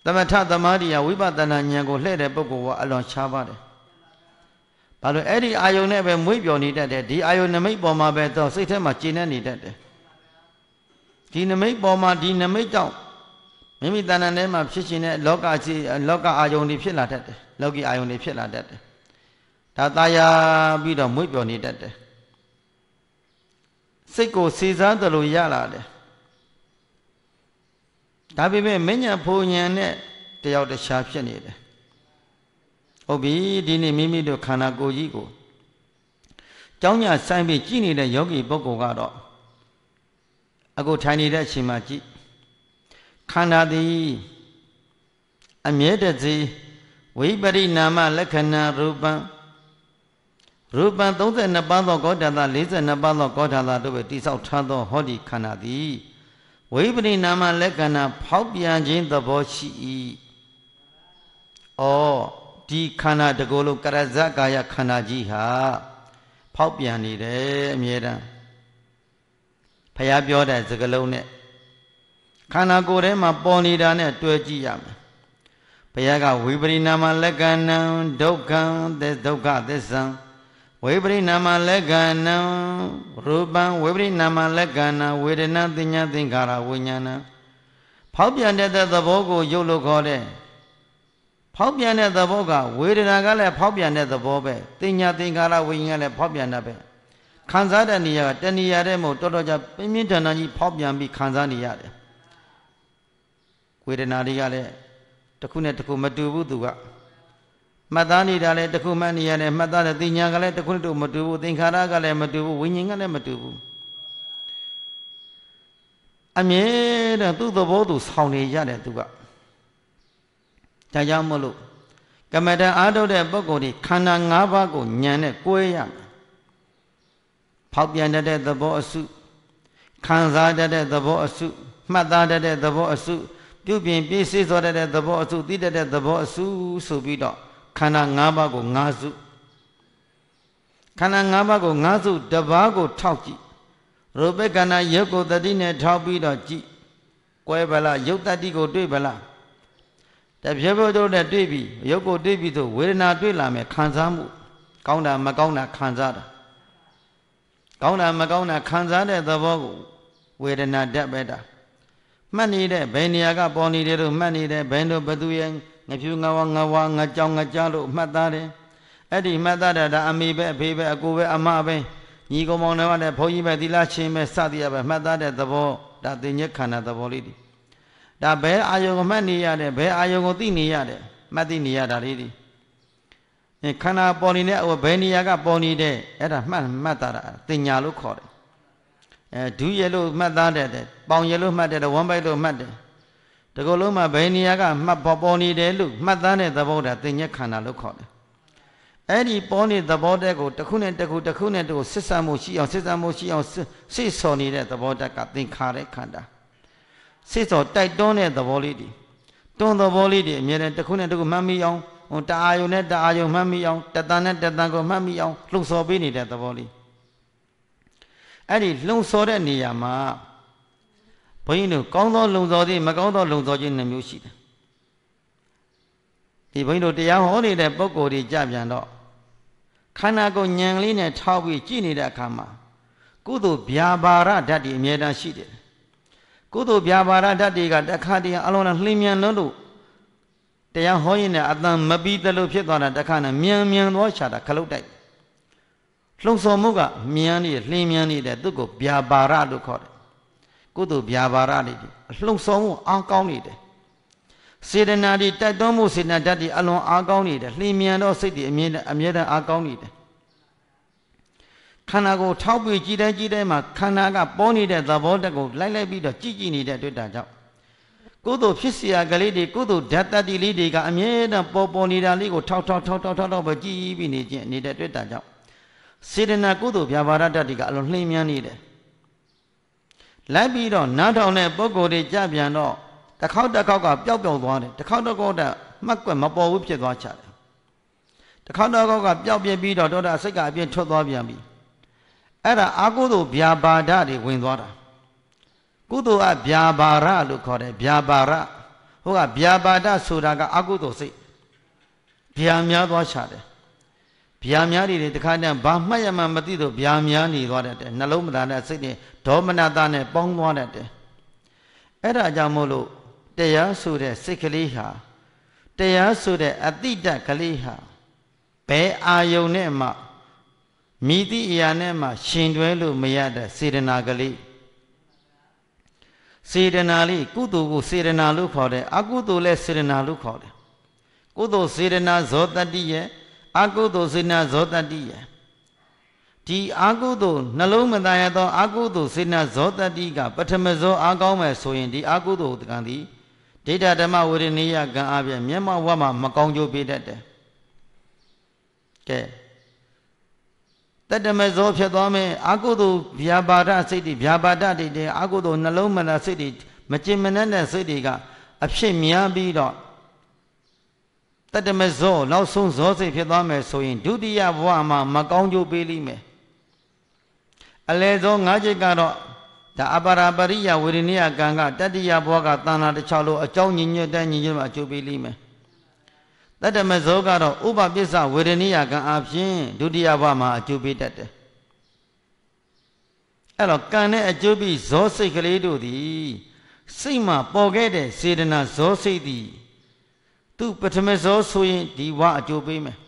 သမထသမားတွေကဝိပဿနာဉာဏ်ကိုလှည့်တဲ့ပုဂ္ဂိုလ်ကအလွန်ခြားပါတယ် ဘာလို့အဲ့ဒီအာယုန်နဲ့ပဲမွေးပျော်နေတတ်တယ်ဒီအာယုန်နမိတ်ပေါ်မှာပဲတော့စိတ်ထဲမှာကျဉ်နေနေတတ်တယ်ဒီနမိတ်ပေါ်မှာဒီနမိတ်ကြောင့်မိမိတဏ္ဍာထဲမှာဖြစ်ရှင်တဲ့လောကကြီးလောကအာယုန်တွေဖြစ်လာတတ်တယ်လောကီအာယုန်တွေဖြစ်လာတတ်တယ်ဒါตายာပြီးတော့မွေးပျော်နေတတ်တယ်စိတ်ကိုစေစားတယ်လို့ရလာတယ်ဒါပေမဲ့မဉ္ဇဉ်ဖူဉဏ်နဲ့တယောက်တခြားဖြစ်နေတယ် ဟုတ်ပြီဒီနေ့မိမိတို့ခန္ဓာကိုယ်ကြီးကိုကြောင်းညာဆိုင်ပြီးကြည်နေတဲ့ယောဂီပုဂ္ဂိုလ်ကတော့အခုထိုင်နေတဲ့အချိန်မှာကြည်ခန္ဓာသည်အမြဲတစေဝိပရိနာမလက္ခဏာရူပံရူပံ32ပါးသောကောဋ္ဌတာ42ပါးသောကောဋ္ဌတာတို့ပဲတိဆောက်ထားသောဟောဒီခန္ဓာသည်ဝိပရိနာမလက္ခဏာဖောက်ပြန်ခြင်းသဘောရှိ၏။ဩ ဒီခန္ဓာတကောလုံးကရဇကာယခန္ဓာကြီးဟာဖောက်ပြန်နေတယ်အမြဲတမ်းဖះပြောတဲ့စကလုံးနဲ့ခန္ဓာကိုယ်ထဲမှာပေါ်နေတာနဲ့တွဲကြည့်ရမယ်ဘုရားကဝိပရိနာမလက္ခဏံဒုက္ခံသဒုက္ခသစ္ဆံဝိပရိနာမလက္ခဏံရူပံဝိပရိနာမလက္ခဏာဝေဒနာသင်ညာသင်္ခါရဝိညာဏဖောက်ပြန်တဲ့သဘောကို ရုပ်လို့ခေါ်တဲ့ ဖောက်ပြန်တဲ့သဘောကဝေဒနာကလည်းဖောက်ပြန်တဲ့သဘောပဲသင်ညာသင်္ခါရဝိညာဉ်ကလည်းဖောက်ပြန်တာပဲခံစားတဲ့နေရာကတဏှာတဲ့မို့တော်တော်ကြပြင်းပြင်းထန်ထန်ကြီးဖောက်ပြန်ပြီးခံစားနေရတယ်ဝေဒနာတွေကလည်းတစ်ခုနဲ့တစ်ခုမတူဘူးသူကမှတ်သားနေတာလည်းတစ်ခုမှနေရတယ်မှတ်သားတဲ့သင်ညာကလည်းတစ်ခုနဲ့တစ်ခုမတူဘူးသင်္ခါရကလည်းမတူဘူးဝိညာဉ်ကလည်းမတူဘူးအမြဲတမ်းသူ့သဘောသူဆောင်နေရတယ်သူက ဒါကြောင့်မို့လို့ကမ္မဋ္ဌာန်းအားထုတ်တဲ့ပုဂ္ဂိုလ်ဒီခန္ဓာ၅ပါးကိုညံနဲ့ကိုယ်ရမယ်ဖောက်ပြန်တတ်တဲ့သဘောအစုခံစားတတ်တဲ့သဘောအစုမှတ်သားတတ်တဲ့သဘောအစုပြုပြင်ပြည့်စည်စောတတ်တဲ့သဘောအစုသိတတ်တဲ့သဘောအစုဆိုပြီးတော့ခန္ဓာ၅ပါးကို၅စုခန္ဓာ၅ပါးကို၅စုတပါးကိုထောက်ကြည့်ရူပခန္ဓာယုတ်ကိုတတိနဲ့ထောက်ပြီးတော့ကြည့်ကွဲဗလားယုတ်တတိကိုတွေ့ဗလား တပြည့်ဘုဒ္ဓနဲ့တွေ့ပြီယုတ်ကိုတွေ့ပြီဆိုဝေဒနာတွေ့လာမယ်ခံစားမှုကောင်းတာမကောင်းတာခံစားတာကောင်းတာမကောင်းတာခံစားတဲ့သဘောကိုဝေဒနာတတ်ပဲတာမှတ်နေတဲ့ဘယ်နေရာကပေါ်နေတယ်လို့မှတ်နေတဲ့ဘယ်တို့ဘသူရဲ့ငဖြူငဝငဝငကြောင်ငကြားလို့မှတ်သားတယ်အဲ့ဒီမှတ်သားတာဒါအမေပဲအဖေပဲအကိုပဲအမပဲညီကောင်မောင်နှမနဲ့ဘုန်းကြီးပဲသီလချင်းပဲစသည်ရပဲမှတ်သားတဲ့သဘောဒါသိညက်ခန္ဓာသဘောလေးဒီ ဒါဘယ်အာယုံကိုမှတ်နေရတယ်ဘယ်အာယုံကိုသိနေရတယ်မှတ်သိနေရတာလေးဒီခန္ဓာပေါ်နေတဲ့ဘယ်နေရာကပေါ်နေတဲ့အဲ့ဒါမှတ်မှတ်တာတင်ညာလို့ခေါ်တယ်အဲဒူးရလို့မှတ်သားတဲ့ပေါင်ရလို့မှတ်တယ်ဝမ်းပိုက်လို့မှတ်တယ်တကယ်လို့မှဘယ်နေရာကမှတ်ပေါ်ပေါ်နေတယ်လို့မှတ်သားတဲ့သဘောတာတင်ညက်ခန္ဓာလို့ခေါ်တယ်အဲ့ဒီပေါ်နေသဘောတက်ကိုတစ်ခုနဲ့တစ်ခုတစ်ခုနဲ့တစ်ခုဆစ်ဆံမှုရှိအောင်ဆစ်ဆံမှုရှိအောင်စိတ်ဆော်နေတဲ့သဘောတက်ကသင်္ခါရခန္ဓာ စိတ်ဆော်တိုက်တွန်းတဲ့သဘောလေးတွေတွန်းသဘောလေးတွေအမြဲတမ်းတစ်ခုနဲ့တစ်ခုမှတ်မိအောင်ဟိုတအာယုံနဲ့တအာယုံမှတ်မိအောင်တတန်နဲ့တတန်ကိုမှတ်မိအောင်လှုပ်ဆော်ပေးနေတဲ့သဘောလေးအဲ့ဒီလှုံဆော်တဲ့နေရာမှာဘုန်းကြီးတို့ကောင်းသောလှုံဆော်သည်မကောင်းသောလှုံဆော်ခြင်းနှမျိုးရှိတယ်ဒီဘုန်းကြီးတို့တရားဟောနေတဲ့ပုံကိုယ်တွေကြပြန်တော့ခန္ဓာကိုယ်ညံလေးနဲ့ထောက်ပြီးကြည့်နေတဲ့အခါမှာကုသိုလ်ဗျာပါရဓာတ်တွေအမြဲတမ်းရှိတယ် ကုသိုလ်ဗျာပါရဓာတ်တွေကတခါတည်းအလုံးစုံလှိမြန်လို့တရားဟောရင်လည်းအတန်မပြီးသလိုဖြစ်သွားတာတခါနဲ့မြန်မြန်သွားချတာခလုတ်တိုက်လှုံ့ဆော်မှုကမြန်နေလှင်းမြန်နေတဲ့သူ့ကိုဗျာပါရလို့ခေါ်တယ်ကုသိုလ်ဗျာပါရနေတယ်လှုံ့ဆော်မှုအားကောင်းနေတယ်စေတနာတွေတိုက်တွန်းမှုစေတနာဓာတ်တွေအလွန်အားကောင်းနေတယ်လှင်းမြန်တော့စိတ်တွေအမြဲအမြဲတမ်းအားကောင်းနေတယ် ခန္ဓာကိုထောက်ပြီးကြည်တိုင်းကြည်တိုင်းမှာခန္ဓာကပေါ်နေတဲ့သဘောတက်ကိုလိုက်လိုက်ပြီးတော့ကြည်ကြည်နေတဲ့တွေ့တာကြောင့်ကုသိုလ်ဖြစ်เสียကလေးတွေကုသိုလ်ဓာတ်တတိလေးတွေကအမြဲတမ်းပေါ်ပေါ်နေတာလေးကိုထောက်ထောက်ထောက်ထောက်ထောက်ထောက်ပဲကြည်ပြီးနေခြင်းနေတဲ့တွေ့တာကြောင့်စေတနာကုသိုလ်ဗျာပါဒတတိကအလွန်လှိမ့်မြန်းနေတယ်လိုက်ပြီးတော့နားထောင်တဲ့ပုဂ္ဂိုလ်တွေကြပြန်တော့တစ်ခေါက်တစ်ခေါက်ကပျောက်ပျောက်သွားတယ်တစ်ခေါက်တစ်ခေါက်ကမှတ်ကွက်မပေါ်ဘူးဖြစ်သွားချတယ်တစ်ခေါက်တစ်ခေါက်ကပျောက်ပြပြီးတော့ဒေါတာစိတ်ကအပြင်းထွက်သွားပြန်ပြီ အဲ့ဒါအာကုသိုလ်ဗျာပါဒတွေဝင်သွားတာကုသိုလ်အဗျာပါရလို့ခေါ်တယ်ဗျာပါရဟိုကဗျာပါဒဆိုတာကအကုသိုလ်စိတ်ဗျာများသွားချတယ်ဗျာများတွေတခါတည်းဘာမှတ်ရမှမသိတော့ဗျာများနေသွားတတ်တယ်နှလုံးမသားတဲ့စိတ်တွေဒေါမနတာနဲ့ပေါင်းသွားတတ်တယ်အဲ့ဒါကြောင့်မို့လို့တရားဆိုတဲ့စိတ်ကလေးဟာတရားဆိုတဲ့အတိတ်ကလေးဟာဘယ်အာယုန်နဲ့မှ မိတိအရာနဲ့မှရှင်တွဲလို့မရတဲ့စေတနာကလေးစေတနာလေးကုသိုလ်ကိုစေတနာလို့ခေါ်တယ်အကုသိုလ်လည်းစေတနာလို့ခေါ်တယ်ကုသိုလ်စေတနာဇောတတိရဲ့အကုသိုလ်စေတနာဇောတတိရဲ့ဒီအာကုသိုလ်နှလုံးမသားရသောအာကုသိုလ်စေနာဇောတတိကပထမဇောအာကောင်းမဲ့ဆိုရင်ဒီအာကုသိုလ်ကံဒီဒိဋ္ဌဓမ္မဝေရဏိယကံအပြည့်မျက်မှောက်ဝတ်မှာမကောင်းကျိုးပေးတတ်တယ်ကဲ တတ္တမဇောဖြစ်သွားမယ်အာကုသိုလ်ဗျာပါဒစိတ်တွေဗျာပါဒတွေတဲ့အာကုသိုလ်နှလုံးမနာစိတ်တွေမကျင်မနှက်တဲ့စိတ်တွေကအဖြစ်များပြီးတော့တတ္တမဇောနောက်ဆုံးဇောစိတ်ဖြစ်သွားမယ်ဆိုရင်ဒုတိယဘဝမှာမကောင်းကျိုးပေးလိမ့်မယ်အလဲဇော၅ချက်ကတော့ဒါအပါရာပရိယဝေရဏိယကံကတတ္တိယဘဝကတဏ္ဍာတစ်ချောင်းလို့အကြောင်းညင်ညွတ်တဲ့ညင်ညွတ်မှာအကျိုးပေးလိမ့်မယ် တတ္တမဇောကတော့ဥပပစ္စဝေရဏိယကံအပြင်ဒုတိယဘဝမှာအကျိုးပေးတတ်တယ်အဲ့တော့ကံနဲ့အကျိုးပြီးဇောစိတ်ကလေးတို့သည်စိတ်မှာပေါ်ခဲ့တဲ့စေတနာဇောစိတ်သည်သူပထမဇောဆိုရင်ဒီဝအကျိုးပေးမယ်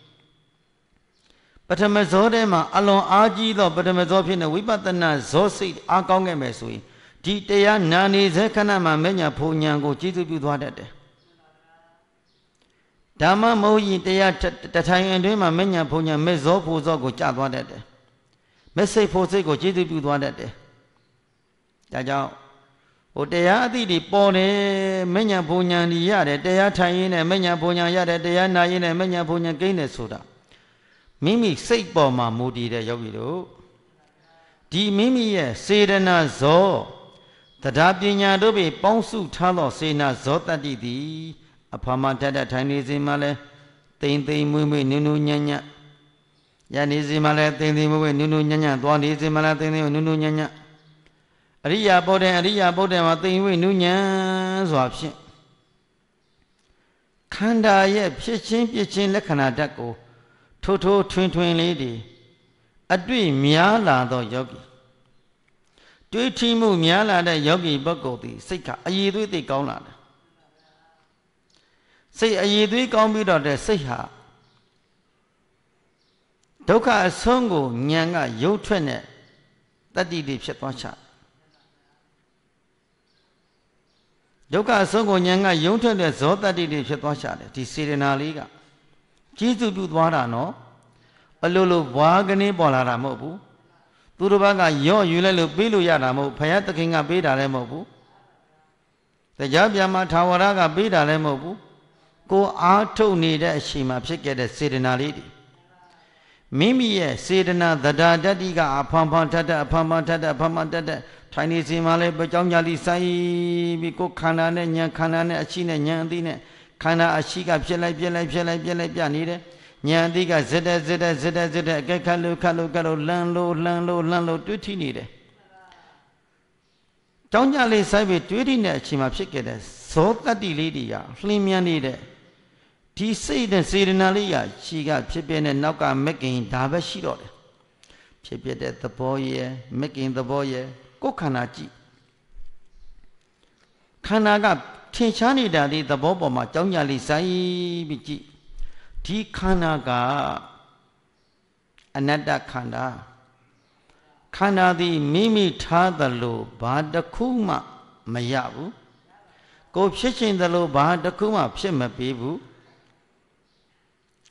ပထမဇောထဲမှာအလွန်အားကြီးသောပထမဇောဖြစ်တဲ့ဝိပဿနာဇောစိတ်အားကောင်းခဲ့မယ်ဆိုရင်ဒီတရားနာနေစေခဏမှာမညာဖုန်ညာကိုကျေးဇူးပြုသွားတတ်တယ် ဓမ္မမဟုတ်ရင်တရားတထိုင်အတွင်းမှာမညာဖုန်ညာမဲ့ဇောဖို့ဇောကိုကြာသွားတတ်တယ်မဲ့စိတ်ဖို့စိတ်ကိုကျေးဇူးပြုသွားတတ်တယ်ဒါကြောင့်ဟိုတရားအသည့်တွေပေါ်တယ်မညာဘုံညာတွေရတယ်တရားထိုင်ရင်းနဲ့မညာဘုံညာရတယ်တရားနာရင်းနဲ့မညာဘုံညာကိန်းတယ်ဆိုတာမိမိစိတ်ပေါ်မှာမူတည်တဲ့ယောဂီတို့ဒီမိမိရဲ့စေရနာဇောတရားပညာတို့ bị ပေါင်းစုထားသောစေနာဇောတတ္တိသည် အဖမတတ်တဲ့ထိုင်နေစဉ်မှာလဲတိမ်တိမ်မွေ့မွေ့နုနုညံ့ညံ့ရနေစဉ်မှာလဲတိမ်တိမ်မွေ့မွေ့နုနုညံ့ညံ့သွားနေစဉ်မှာလဲတိမ်တိမ်နုနုညံ့ညံ့အရိယာပုဒ်တယ်အရိယာပုဒ်တယ်မှာသိမ်ဝိနုညံစွာဖြင့်ခန္ဓာရဲ့ဖြစ်ချင်းပြစ်ချင်းလက္ခဏာဓာတ်ကိုထိုးထိုးထွင်းထွင်းလေးတွေအတွေ့များလာသောယောဂီတွေးထီးမှုများလာတဲ့ယောဂီပုဂ္ဂိုလ်သည်စိတ်ကအည်သွေးသိကောင်းလာတယ် စိတ်အည်သွေးကောင်းပြီးတော့တဲ့စိတ်ဟာဒုက္ခအဆုံးကိုဉာဏ်ကရုပ်ထွက်တဲ့တတ္တိတွေဖြစ်သွားချတယ်ဒုက္ခအဆုံးကိုဉာဏ်ကယုံထွက်တဲ့ဇောတတ္တိတွေဖြစ်သွားရှာတယ်ဒီစေရနာလေးကကြီးစုပြုသွားတာနော်အလိုလိုဘွားကနေပေါ်လာတာမဟုတ်ဘူးသူတို့ဘက်ကရော့ယူလိုက်လို့ပေးလို့ရတာမဟုတ်ဘုရားသခင်ကပေးတာလည်းမဟုတ်ဘူးတရားပြမထာဝရကပေးတာလည်းမဟုတ်ဘူး ကိုအားထုတ်နေတဲ့အချိန်မှာဖြစ်ခဲ့တဲ့စေတနာလေးတွေမိမိရဲ့စေတနာသဒ္ဒါတတ္တိကအဖန်ဖန်ထထအဖန်ဖန်ထထအဖန်ဖန်ထထထိုင်နေစီမှာလည်းပကြောင်းကြလိဆိုင်ပြီးကိုခန္ဓာနဲ့ဉာဏ်ခန္ဓာနဲ့အရှိနဲ့ဉာဏ်အသိနဲ့ခန္ဓာအရှိကဖြစ်လိုက်ပြက်လိုက်ဖြစ်လိုက်ပြက်လိုက်ပြနေတယ်ဉာဏ်အသိကဇက်တဲ့ဇက်တဲ့ဇက်တဲ့ဇက်တဲ့အကဲခတ်လို့ခတ်လို့ကတ်လို့လန်းလို့လန်းလို့လန်းလို့တွေးထိနေတယ်ကြောင်းကြလေးဆိုင်ပြီးတွေးထိနေတဲ့အချိန်မှာဖြစ်ခဲ့တဲ့ဇောတတ္တိလေးတွေကလှင်းမြန်နေတဲ့ ဒီစိတ်နဲ့စေရနာလေးကရှိကဖြစ်ပြတဲ့နောက်ကမက်ကင်ဒါပဲရှိတော့တယ်ဖြစ်ပြတဲ့သဘောရဲ့မက်ကင်သဘောရဲ့ကိုယ်ခန္ဓာကြည့်ခန္ဓာကထင်ရှားနေတာဒီသဘောပေါ်မှာကြောင်းကြလေးစိုင်းပြီးကြည့်ဒီခန္ဓာကအနတ္တခန္ဓာခန္ဓာသည်မိမိထားသလိုဘာတစ်ခုမှမရဘူးကိုဖြစ်ရှင်သလိုဘာတစ်ခုမှဖြစ်မပေးဘူး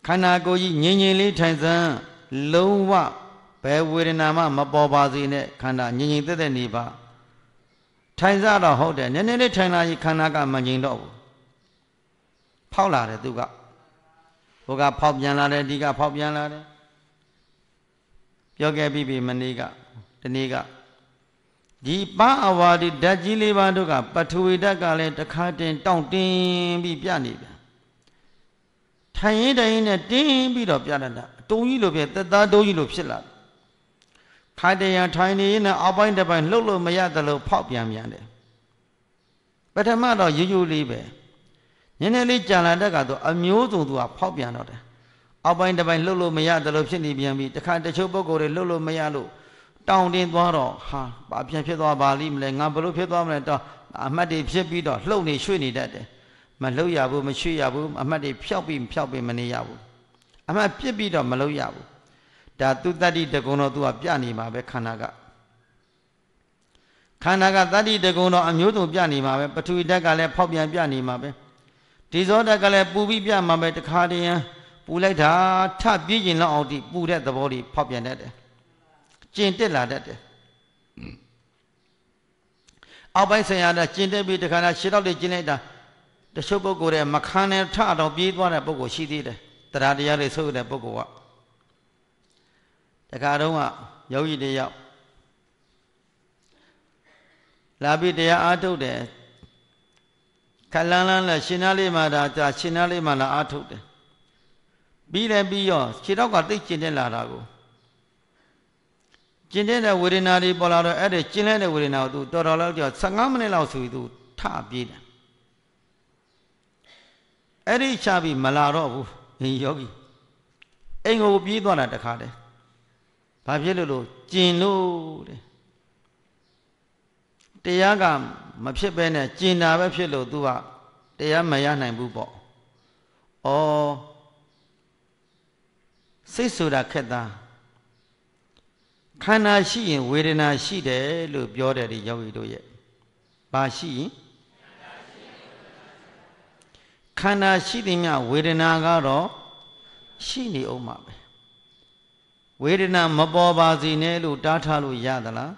ခန္ဓာကိုယ်ကြီးငြိမ်ငြိမ်လေးထိုင်စမ်းလုံးဝဘယ်ဝေဒနာမှမပေါ်ပါစေနဲ့ခန္ဓာငြိမ်ငြိမ်သက်သက်နေပါထိုင်စားတော့ဟုတ်တယ်နည်းနည်းလေးထိုင်လာရင်ခန္ဓာကမငြိမ်တော့ဘူးဖောက်လာတယ်သူကဟိုကဖောက်ပြန်လာတယ်ဒီကဖောက်ပြန်လာတယ်ပြောခဲ့ပြီးပြီမနေ့ကဒီနေ့ကဒီပန်းအဝါဒီဓာတ်ကြီးလေးပါးတို့ကပထဝီဓာတ်ကလည်းတခါတင်တောင့်တင်းပြီးပြနေပြန် ထိုင်ရင်တိုင်ရင်နဲ့တင်းပြီးတော့ပြတတ်တာအတုံးကြီးလိုပြသက်သားတုံးကြီးလိုဖြစ်လာတယ်ခါတရံထိုင်နေရင်အောက်ပိုင်းတစ်ပိုင်းလှုပ်လို့မရတယ်လို့ဖောက်ပြန်ပြန်တယ်ပထမတော့ရိုးရိုးလေးပဲနည်းနည်းလေးကြာလာတဲ့ကတော့အမျိုးစုံသူကဖောက်ပြန်တော့တယ်အောက်ပိုင်းတစ်ပိုင်းလှုပ်လို့မရတယ်လို့ဖြစ်နေပြန်ပြီတခါတချို့ပုံကိုယ်တွေလှုပ်လို့မရလို့တောင်းတင်းသွားတော့ဟာဘာပြန်ဖြစ်သွားပါလိမ့်မလဲငါဘလို့ဖြစ်သွားမလဲတော့အမှတ်တွေဖြစ်ပြီးတော့လှုပ်နေရွှေ့နေတတ်တယ် မလှုပ်ရဘူးမရွှေ့ရဘူးအမှတ်တွေဖြောက်ပြီးဖြောက်ပြီးမနေရဘူးအမှတ်ပြစ်ပြီးတော့မလှုပ်ရဘူးဒါသူတတ္တိတကုံတော့သူကပြနေမှာပဲခန္ဓာကခန္ဓာကတတ္တိတကုံတော့အမျိုးစုံပြနေမှာပဲပထဝီဓာတ်ကလည်းဖောက်ပြန်ပြနေမှာပဲဒီဇောဓာတ်ကလည်းပူပြီးပြမှာပဲတခါတည်းရန်ပူလိုက်တာထပြည့်ကျင်လောက်အောင်တိပူတဲ့သဘောတွေဖောက်ပြန်တတ်တယ်ကျင်တက်လာတတ်တယ်အောက်ပိုင်းဆရာကကျင်တက်ပြီးတခါတော့ရှင်းတော့လေကျင်လိုက်တာ တချို့ပုဂ္ဂိုလ်တွေမခံနဲ့ထတော့ပြေးသွားတဲ့ပုဂ္ဂိုလ်ရှိသေးတယ်တရားတရားတွေဆုပ်တဲ့ပုဂ္ဂိုလ်ကတခါတော့ကယောဂီတယောက်လာပြီးတရားအားထုတ်တယ်ခလန်းလန်းနဲ့ရှင်နာလေးမှဒါကြာရှင်နာလေးမှလာအားထုတ်တယ်ပြီးလည်းပြီးရောခြေတော့ကသိကျင်တဲ့လာတာကိုကျင်တဲ့ဝေဒနာတွေပေါ်လာတော့အဲ့ဒီကျင်တဲ့ဝေဒနာကိုသူတော်တော်လောက်ကြာ15မိနစ်လောက်ဆိုပြီးသူထပြေးတယ် အဲ့ဒီချပြီးမလာတော့ဘူးဒီယောဂီအိမ်ကိုပြေးသွားတာတခါတည်းဘာဖြစ်လို့လို့ကျင်လို့တဲ့တရားကမဖြစ်ပဲနဲ့ကျင်တာပဲဖြစ်လို့ तू ကတရားမရနိုင်ဘူးပေါ့။ဩစိတ်ဆိုတာခက်သားခန္ဓာရှိရင် ဝေဒနာရှိတယ်လို့ပြောတယ်ဒီယောဂီတို့ရဲ့။ဘာရှိရင် ခန္ဓာရှိသည်မြဝေဒနာကတော့ရှိနေအောင်ပါပဲဝေဒနာမပေါ်ပါစေနဲ့လို့တားထားလို့ရသလား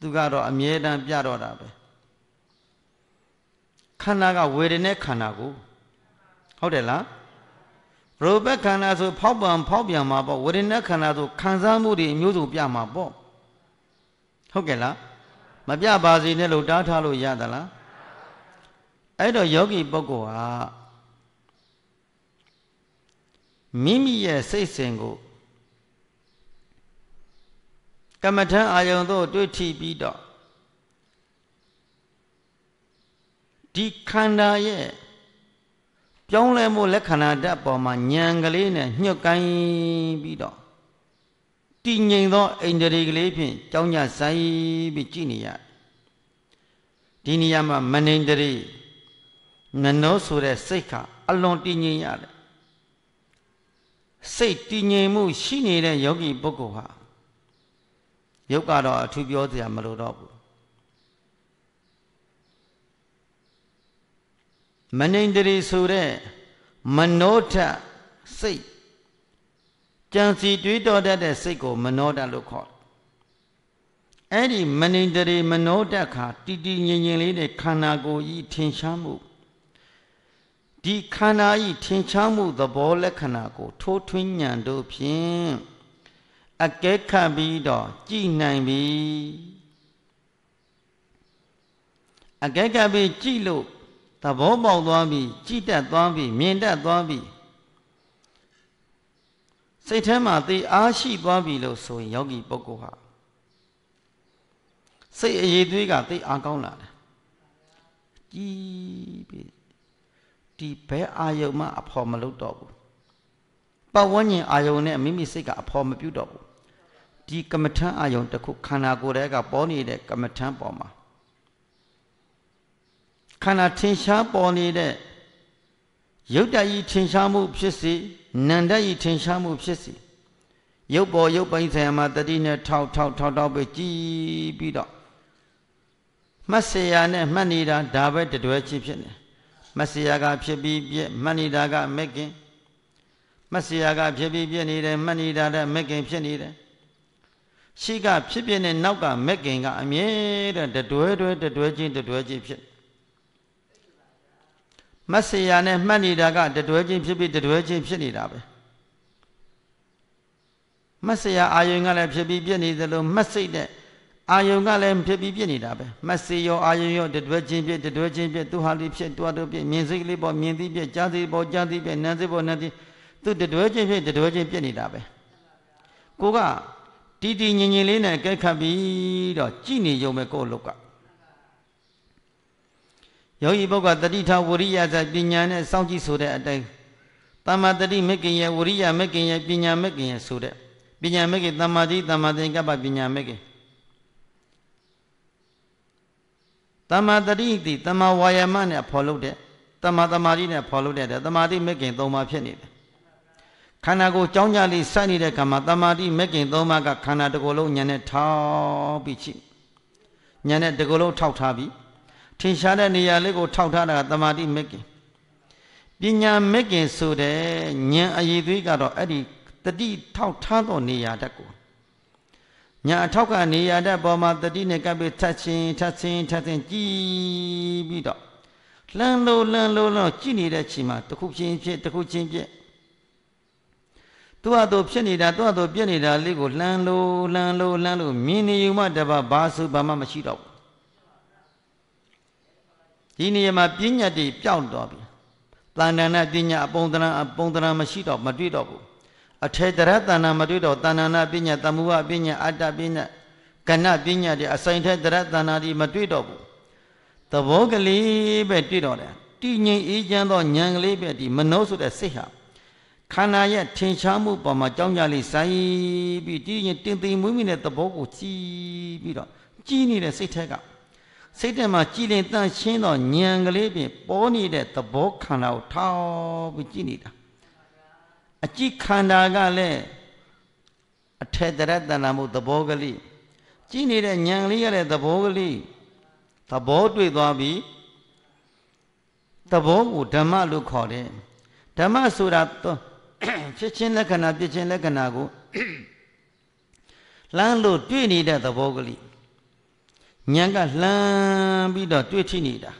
သူကတော့အမြဲတမ်းပြတော့တာပဲခန္ဓာကဝေဒနာခန္ဓာကိုဟုတ်တယ်လားရူပခန္ဓာဆိုဖောက်ပံဖောက်ပြန်မှာပေါ့ဝေဒနာခန္ဓာဆိုခံစားမှုတွေအမျိုးစုံပြမှာပေါ့ဟုတ်ကဲ့လားမပြပါစေနဲ့လို့တားထားလို့ရသလား အဲ့တော့ယောဂီပုဂ္ဂိုလ်ဟာမိမိရဲ့စိတ်စဉ်ကိုကမ္မထံအာယုံတို့တွေ့ထိပြီးတော့ဒီခန္ဓာရဲ့ပြောင်းလဲမှုလက္ခဏာဓာတ်ပေါ်မှာဉာဏ်ကလေးနဲ့ညှက်ကိုင်းပြီးတော့တည်ငြိမ်သောအိန္ဒြေကလေးဖြင့်ကြောင်းကြဆိုင်ပြီးကြည်နေရဒီနေရာမှာမနိန္ဒြေ နနောဆိုတဲ့စိတ်ကအလွန်တည်ငြိမ်ရတယ်စိတ်တည်ငြိမ်မှုရှိနေတဲ့ယောဂီပုဂ္ဂိုလ်ဟာယုတ်ကတော့အထူးပြောစရာမလိုတော့ဘူးမနိန္ဒရီဆိုတဲ့မနောထစိတ်ကြံစီတွေးတော်တတ်တဲ့စိတ်ကိုမနောတလို့ခေါ်တယ်အဲ့ဒီမနိန္ဒရီမနောတခါတည်တည်ငြိမ်ငြိမ်လေးနဲ့ခန္ဓာကိုယ်ကြီးထင်ရှားမှု ဒီခန္ဓာဤထင်ရှားမှုသဘောလက္ခဏာကို ထိုးထွင်းညံတို့ဖြင့်အကဲခတ်ပြီးတော့ကြည်နိုင်ပြီအကဲခတ်ပြီးကြည်လို့သဘောပေါက်သွားပြီကြည်တတ်သွားပြီမြင်တတ်သွားပြီစိတ်ထဲမှာသိအားရှိသွားပြီလို့ဆိုရင်ယောဂီပုဂ္ဂိုလ်ဟာစိတ်အရေးသွေးကသိအားကောင်းလာတယ်ကြည်ပြီ ဒီဘဲအာယုံမှအဖော်မလုပ်တော့ဘူးပတ်ဝန်းကျင်အာယုံနဲ့မိမိစိတ်ကအဖော်မပြုတ်တော့ဘူးဒီကမ္မထံအာယုံတစ်ခုခန္ဓာကိုယ်ထဲကပေါ်နေတဲ့ကမ္မထံပေါ်မှာခန္ဓာထင်ရှားပေါ်နေတဲ့ရုပ်တကြီးထင်ရှားမှုဖြစ်စေနန္တကြီးထင်ရှားမှုဖြစ်စေရုပ်ပေါ်ရုပ်ပိုင်းဆိုင်ရာမှာတတိနဲ့ထောက်ထောက်ထောက်ထောက်ပဲကြည်ပြီးတော့မှတ်เสียနဲ့မှတ်နေတာဒါပဲတတွဲချင်းဖြစ်နေ မဆရာကဖြစ်ပြီးပြက်မှတ်နေတာကမက်ကင်မဆရာကဖြစ်ပြီးပြက်နေတယ်မှတ်နေတာတဲ့မက်ကင်ဖြစ်နေတယ်ရှိကဖြစ်ပြတဲ့နောက်ကမက်ကင်ကအမြဲတည်းတွဲတွဲတွဲချင်းတွဲချင်းဖြစ်မဆရာနဲ့မှတ်နေတာကတွဲချင်းဖြစ်ပြီးတွဲချင်းဖြစ်နေတာပဲမဆရာအာယုံကလည်းဖြစ်ပြီးပြက်နေသလိုမှတ်စိတ်နဲ့ အာယုံကလည်းဖြစ်ပြီးပြစ်နေတာပဲမစေရောအာယုံရောတတွဲချင်းပြစ်တတွဲချင်းပြစ်သူဟာလေးဖြစ်တွားတို့ပြစ်မြင်စိတ်လေးပေါ်မြင်သိပြစ်ကြားသိပေါ်ကြားသိပြစ်နားသိပေါ်နားသိသူတတွဲချင်းဖြစ်တတွဲချင်းပြစ်နေတာပဲကိုကတီတီငင်ငင်လေးနဲ့ကဲခတ်ပြီးတော့ကြည်နေရုံပဲကိုယ့်လုတ်ကယောဂီပုဂ္ဂတတိထဝရိယဇပညာနဲ့စောင့်ကြည့်ဆိုတဲ့အတိုင်းတမ္မာတတိမက္ကင်ရဲ့ဝရိယမက္ကင်ရဲ့ပညာမက္ကင်ရဲ့ဆိုတဲ့ပညာမက္ကင်တမ္မာတိတမ္မာသင်္ကပ္ပပညာမက္ကင် တမ္မာတတိတိတမ္မာဝါယာမနဲ့ဖော်လုပ်တဲ့တမ္မာတမာတိနဲ့ဖော်လုပ်တဲ့တမာတိမက္ကင်၃ပါးဖြစ်နေတယ်ခန္ဓာကိုယ်ကြောင်းကြလေးစိုက်နေတဲ့ကံမှာတမာတိမက္ကင်၃ပါးကခန္ဓာတစ်ကိုယ်လုံးညာနဲ့ထောက်ပြီးချိညာနဲ့တစ်ကိုယ်လုံးထောက်ထားပြီးထင်ရှားတဲ့နေရာလေးကိုထောက်ထားတာကတမာတိမက္ကင်ပညာမက္ကင်ဆိုတဲ့ဉာဏ်အည်သွေးကတော့အဲ့ဒီတတိထောက်ထားသောနေရာတက်ကို ညာအထောက်ကနေရာတဲ့ပေါ်မှာတတိနဲ့ကပ်ပြီးထတ်ချင်းထတ်ချင်းထတ်ချင်းကြည်ပြီးတော့လှမ်းလို့လှမ်းလို့လို့ကြည်နေတဲ့ချိန်မှာတစ်ခုချင်းဖြစ်တစ်ခုချင်းဖြစ်သူ့ဟာသူဖြစ်နေတာသူ့ဟာသူပြက်နေတာလေးကိုလှမ်းလို့လှမ်းလို့လှမ်းလို့မြင်နေယူမှတပါဘာစုဘာမှမရှိတော့ဘူးဒီနေရာမှာပညာတည်ပျောက်တော့ပြီတဏ္ဍာနာပညာအပုံတရံအပုံတရံမရှိတော့မတွေ့တော့ဘူး အထေတရတဏ္ဍာမတွေ့တော့တဏ္ဍာနာပညာတမုဝပညာအတ္တပညာကဏပညာတွေအဆိုင်ထဲတရတဏ္ဍာဒီမတွေ့တော့ဘူးသဘောကလေးပဲတွေ့တော့တယ်တည်ငြိမ်အေးချမ်းသောဉာဏ်ကလေးပဲဒီမနှောဆိုတဲ့စိတ်ဟာခန္ဓာရဲ့ထင်ရှားမှုပေါ်မှာကြောင်းကြလေးစိုင်းပြီးတည်ငြိမ်တင်သိမ်မွေးမြူတဲ့သဘောကိုကြည်ပြီးတော့ကြည်နေတဲ့စိတ်ထက်ကစိတ်ထဲမှာကြည်လင်တန့်ရှင်းသောဉာဏ်ကလေးပြင်ပေါ်နေတဲ့သဘောခန္ဓာကိုထောက်ပြီးကြည်နေတာ အကြည့်ခန္ဓာကလည်းအထေတရတနာမှုသဘောကလေးကြည်နေတဲ့ဉာဏ်ကလေးရတဲ့သဘောကလေးသဘောတွေ့သွားပြီးသဘောကိုဓမ္မလို့ခေါ်တယ်ဓမ္မဆိုတာဖြစ်ချင်းလက္ခဏာဖြစ်ချင်းလက္ခဏာကိုလှမ်းလို့တွေ့နေတဲ့သဘောကလေးဉာဏ်ကလှမ်းပြီးတော့တွေ့ထိနေတာ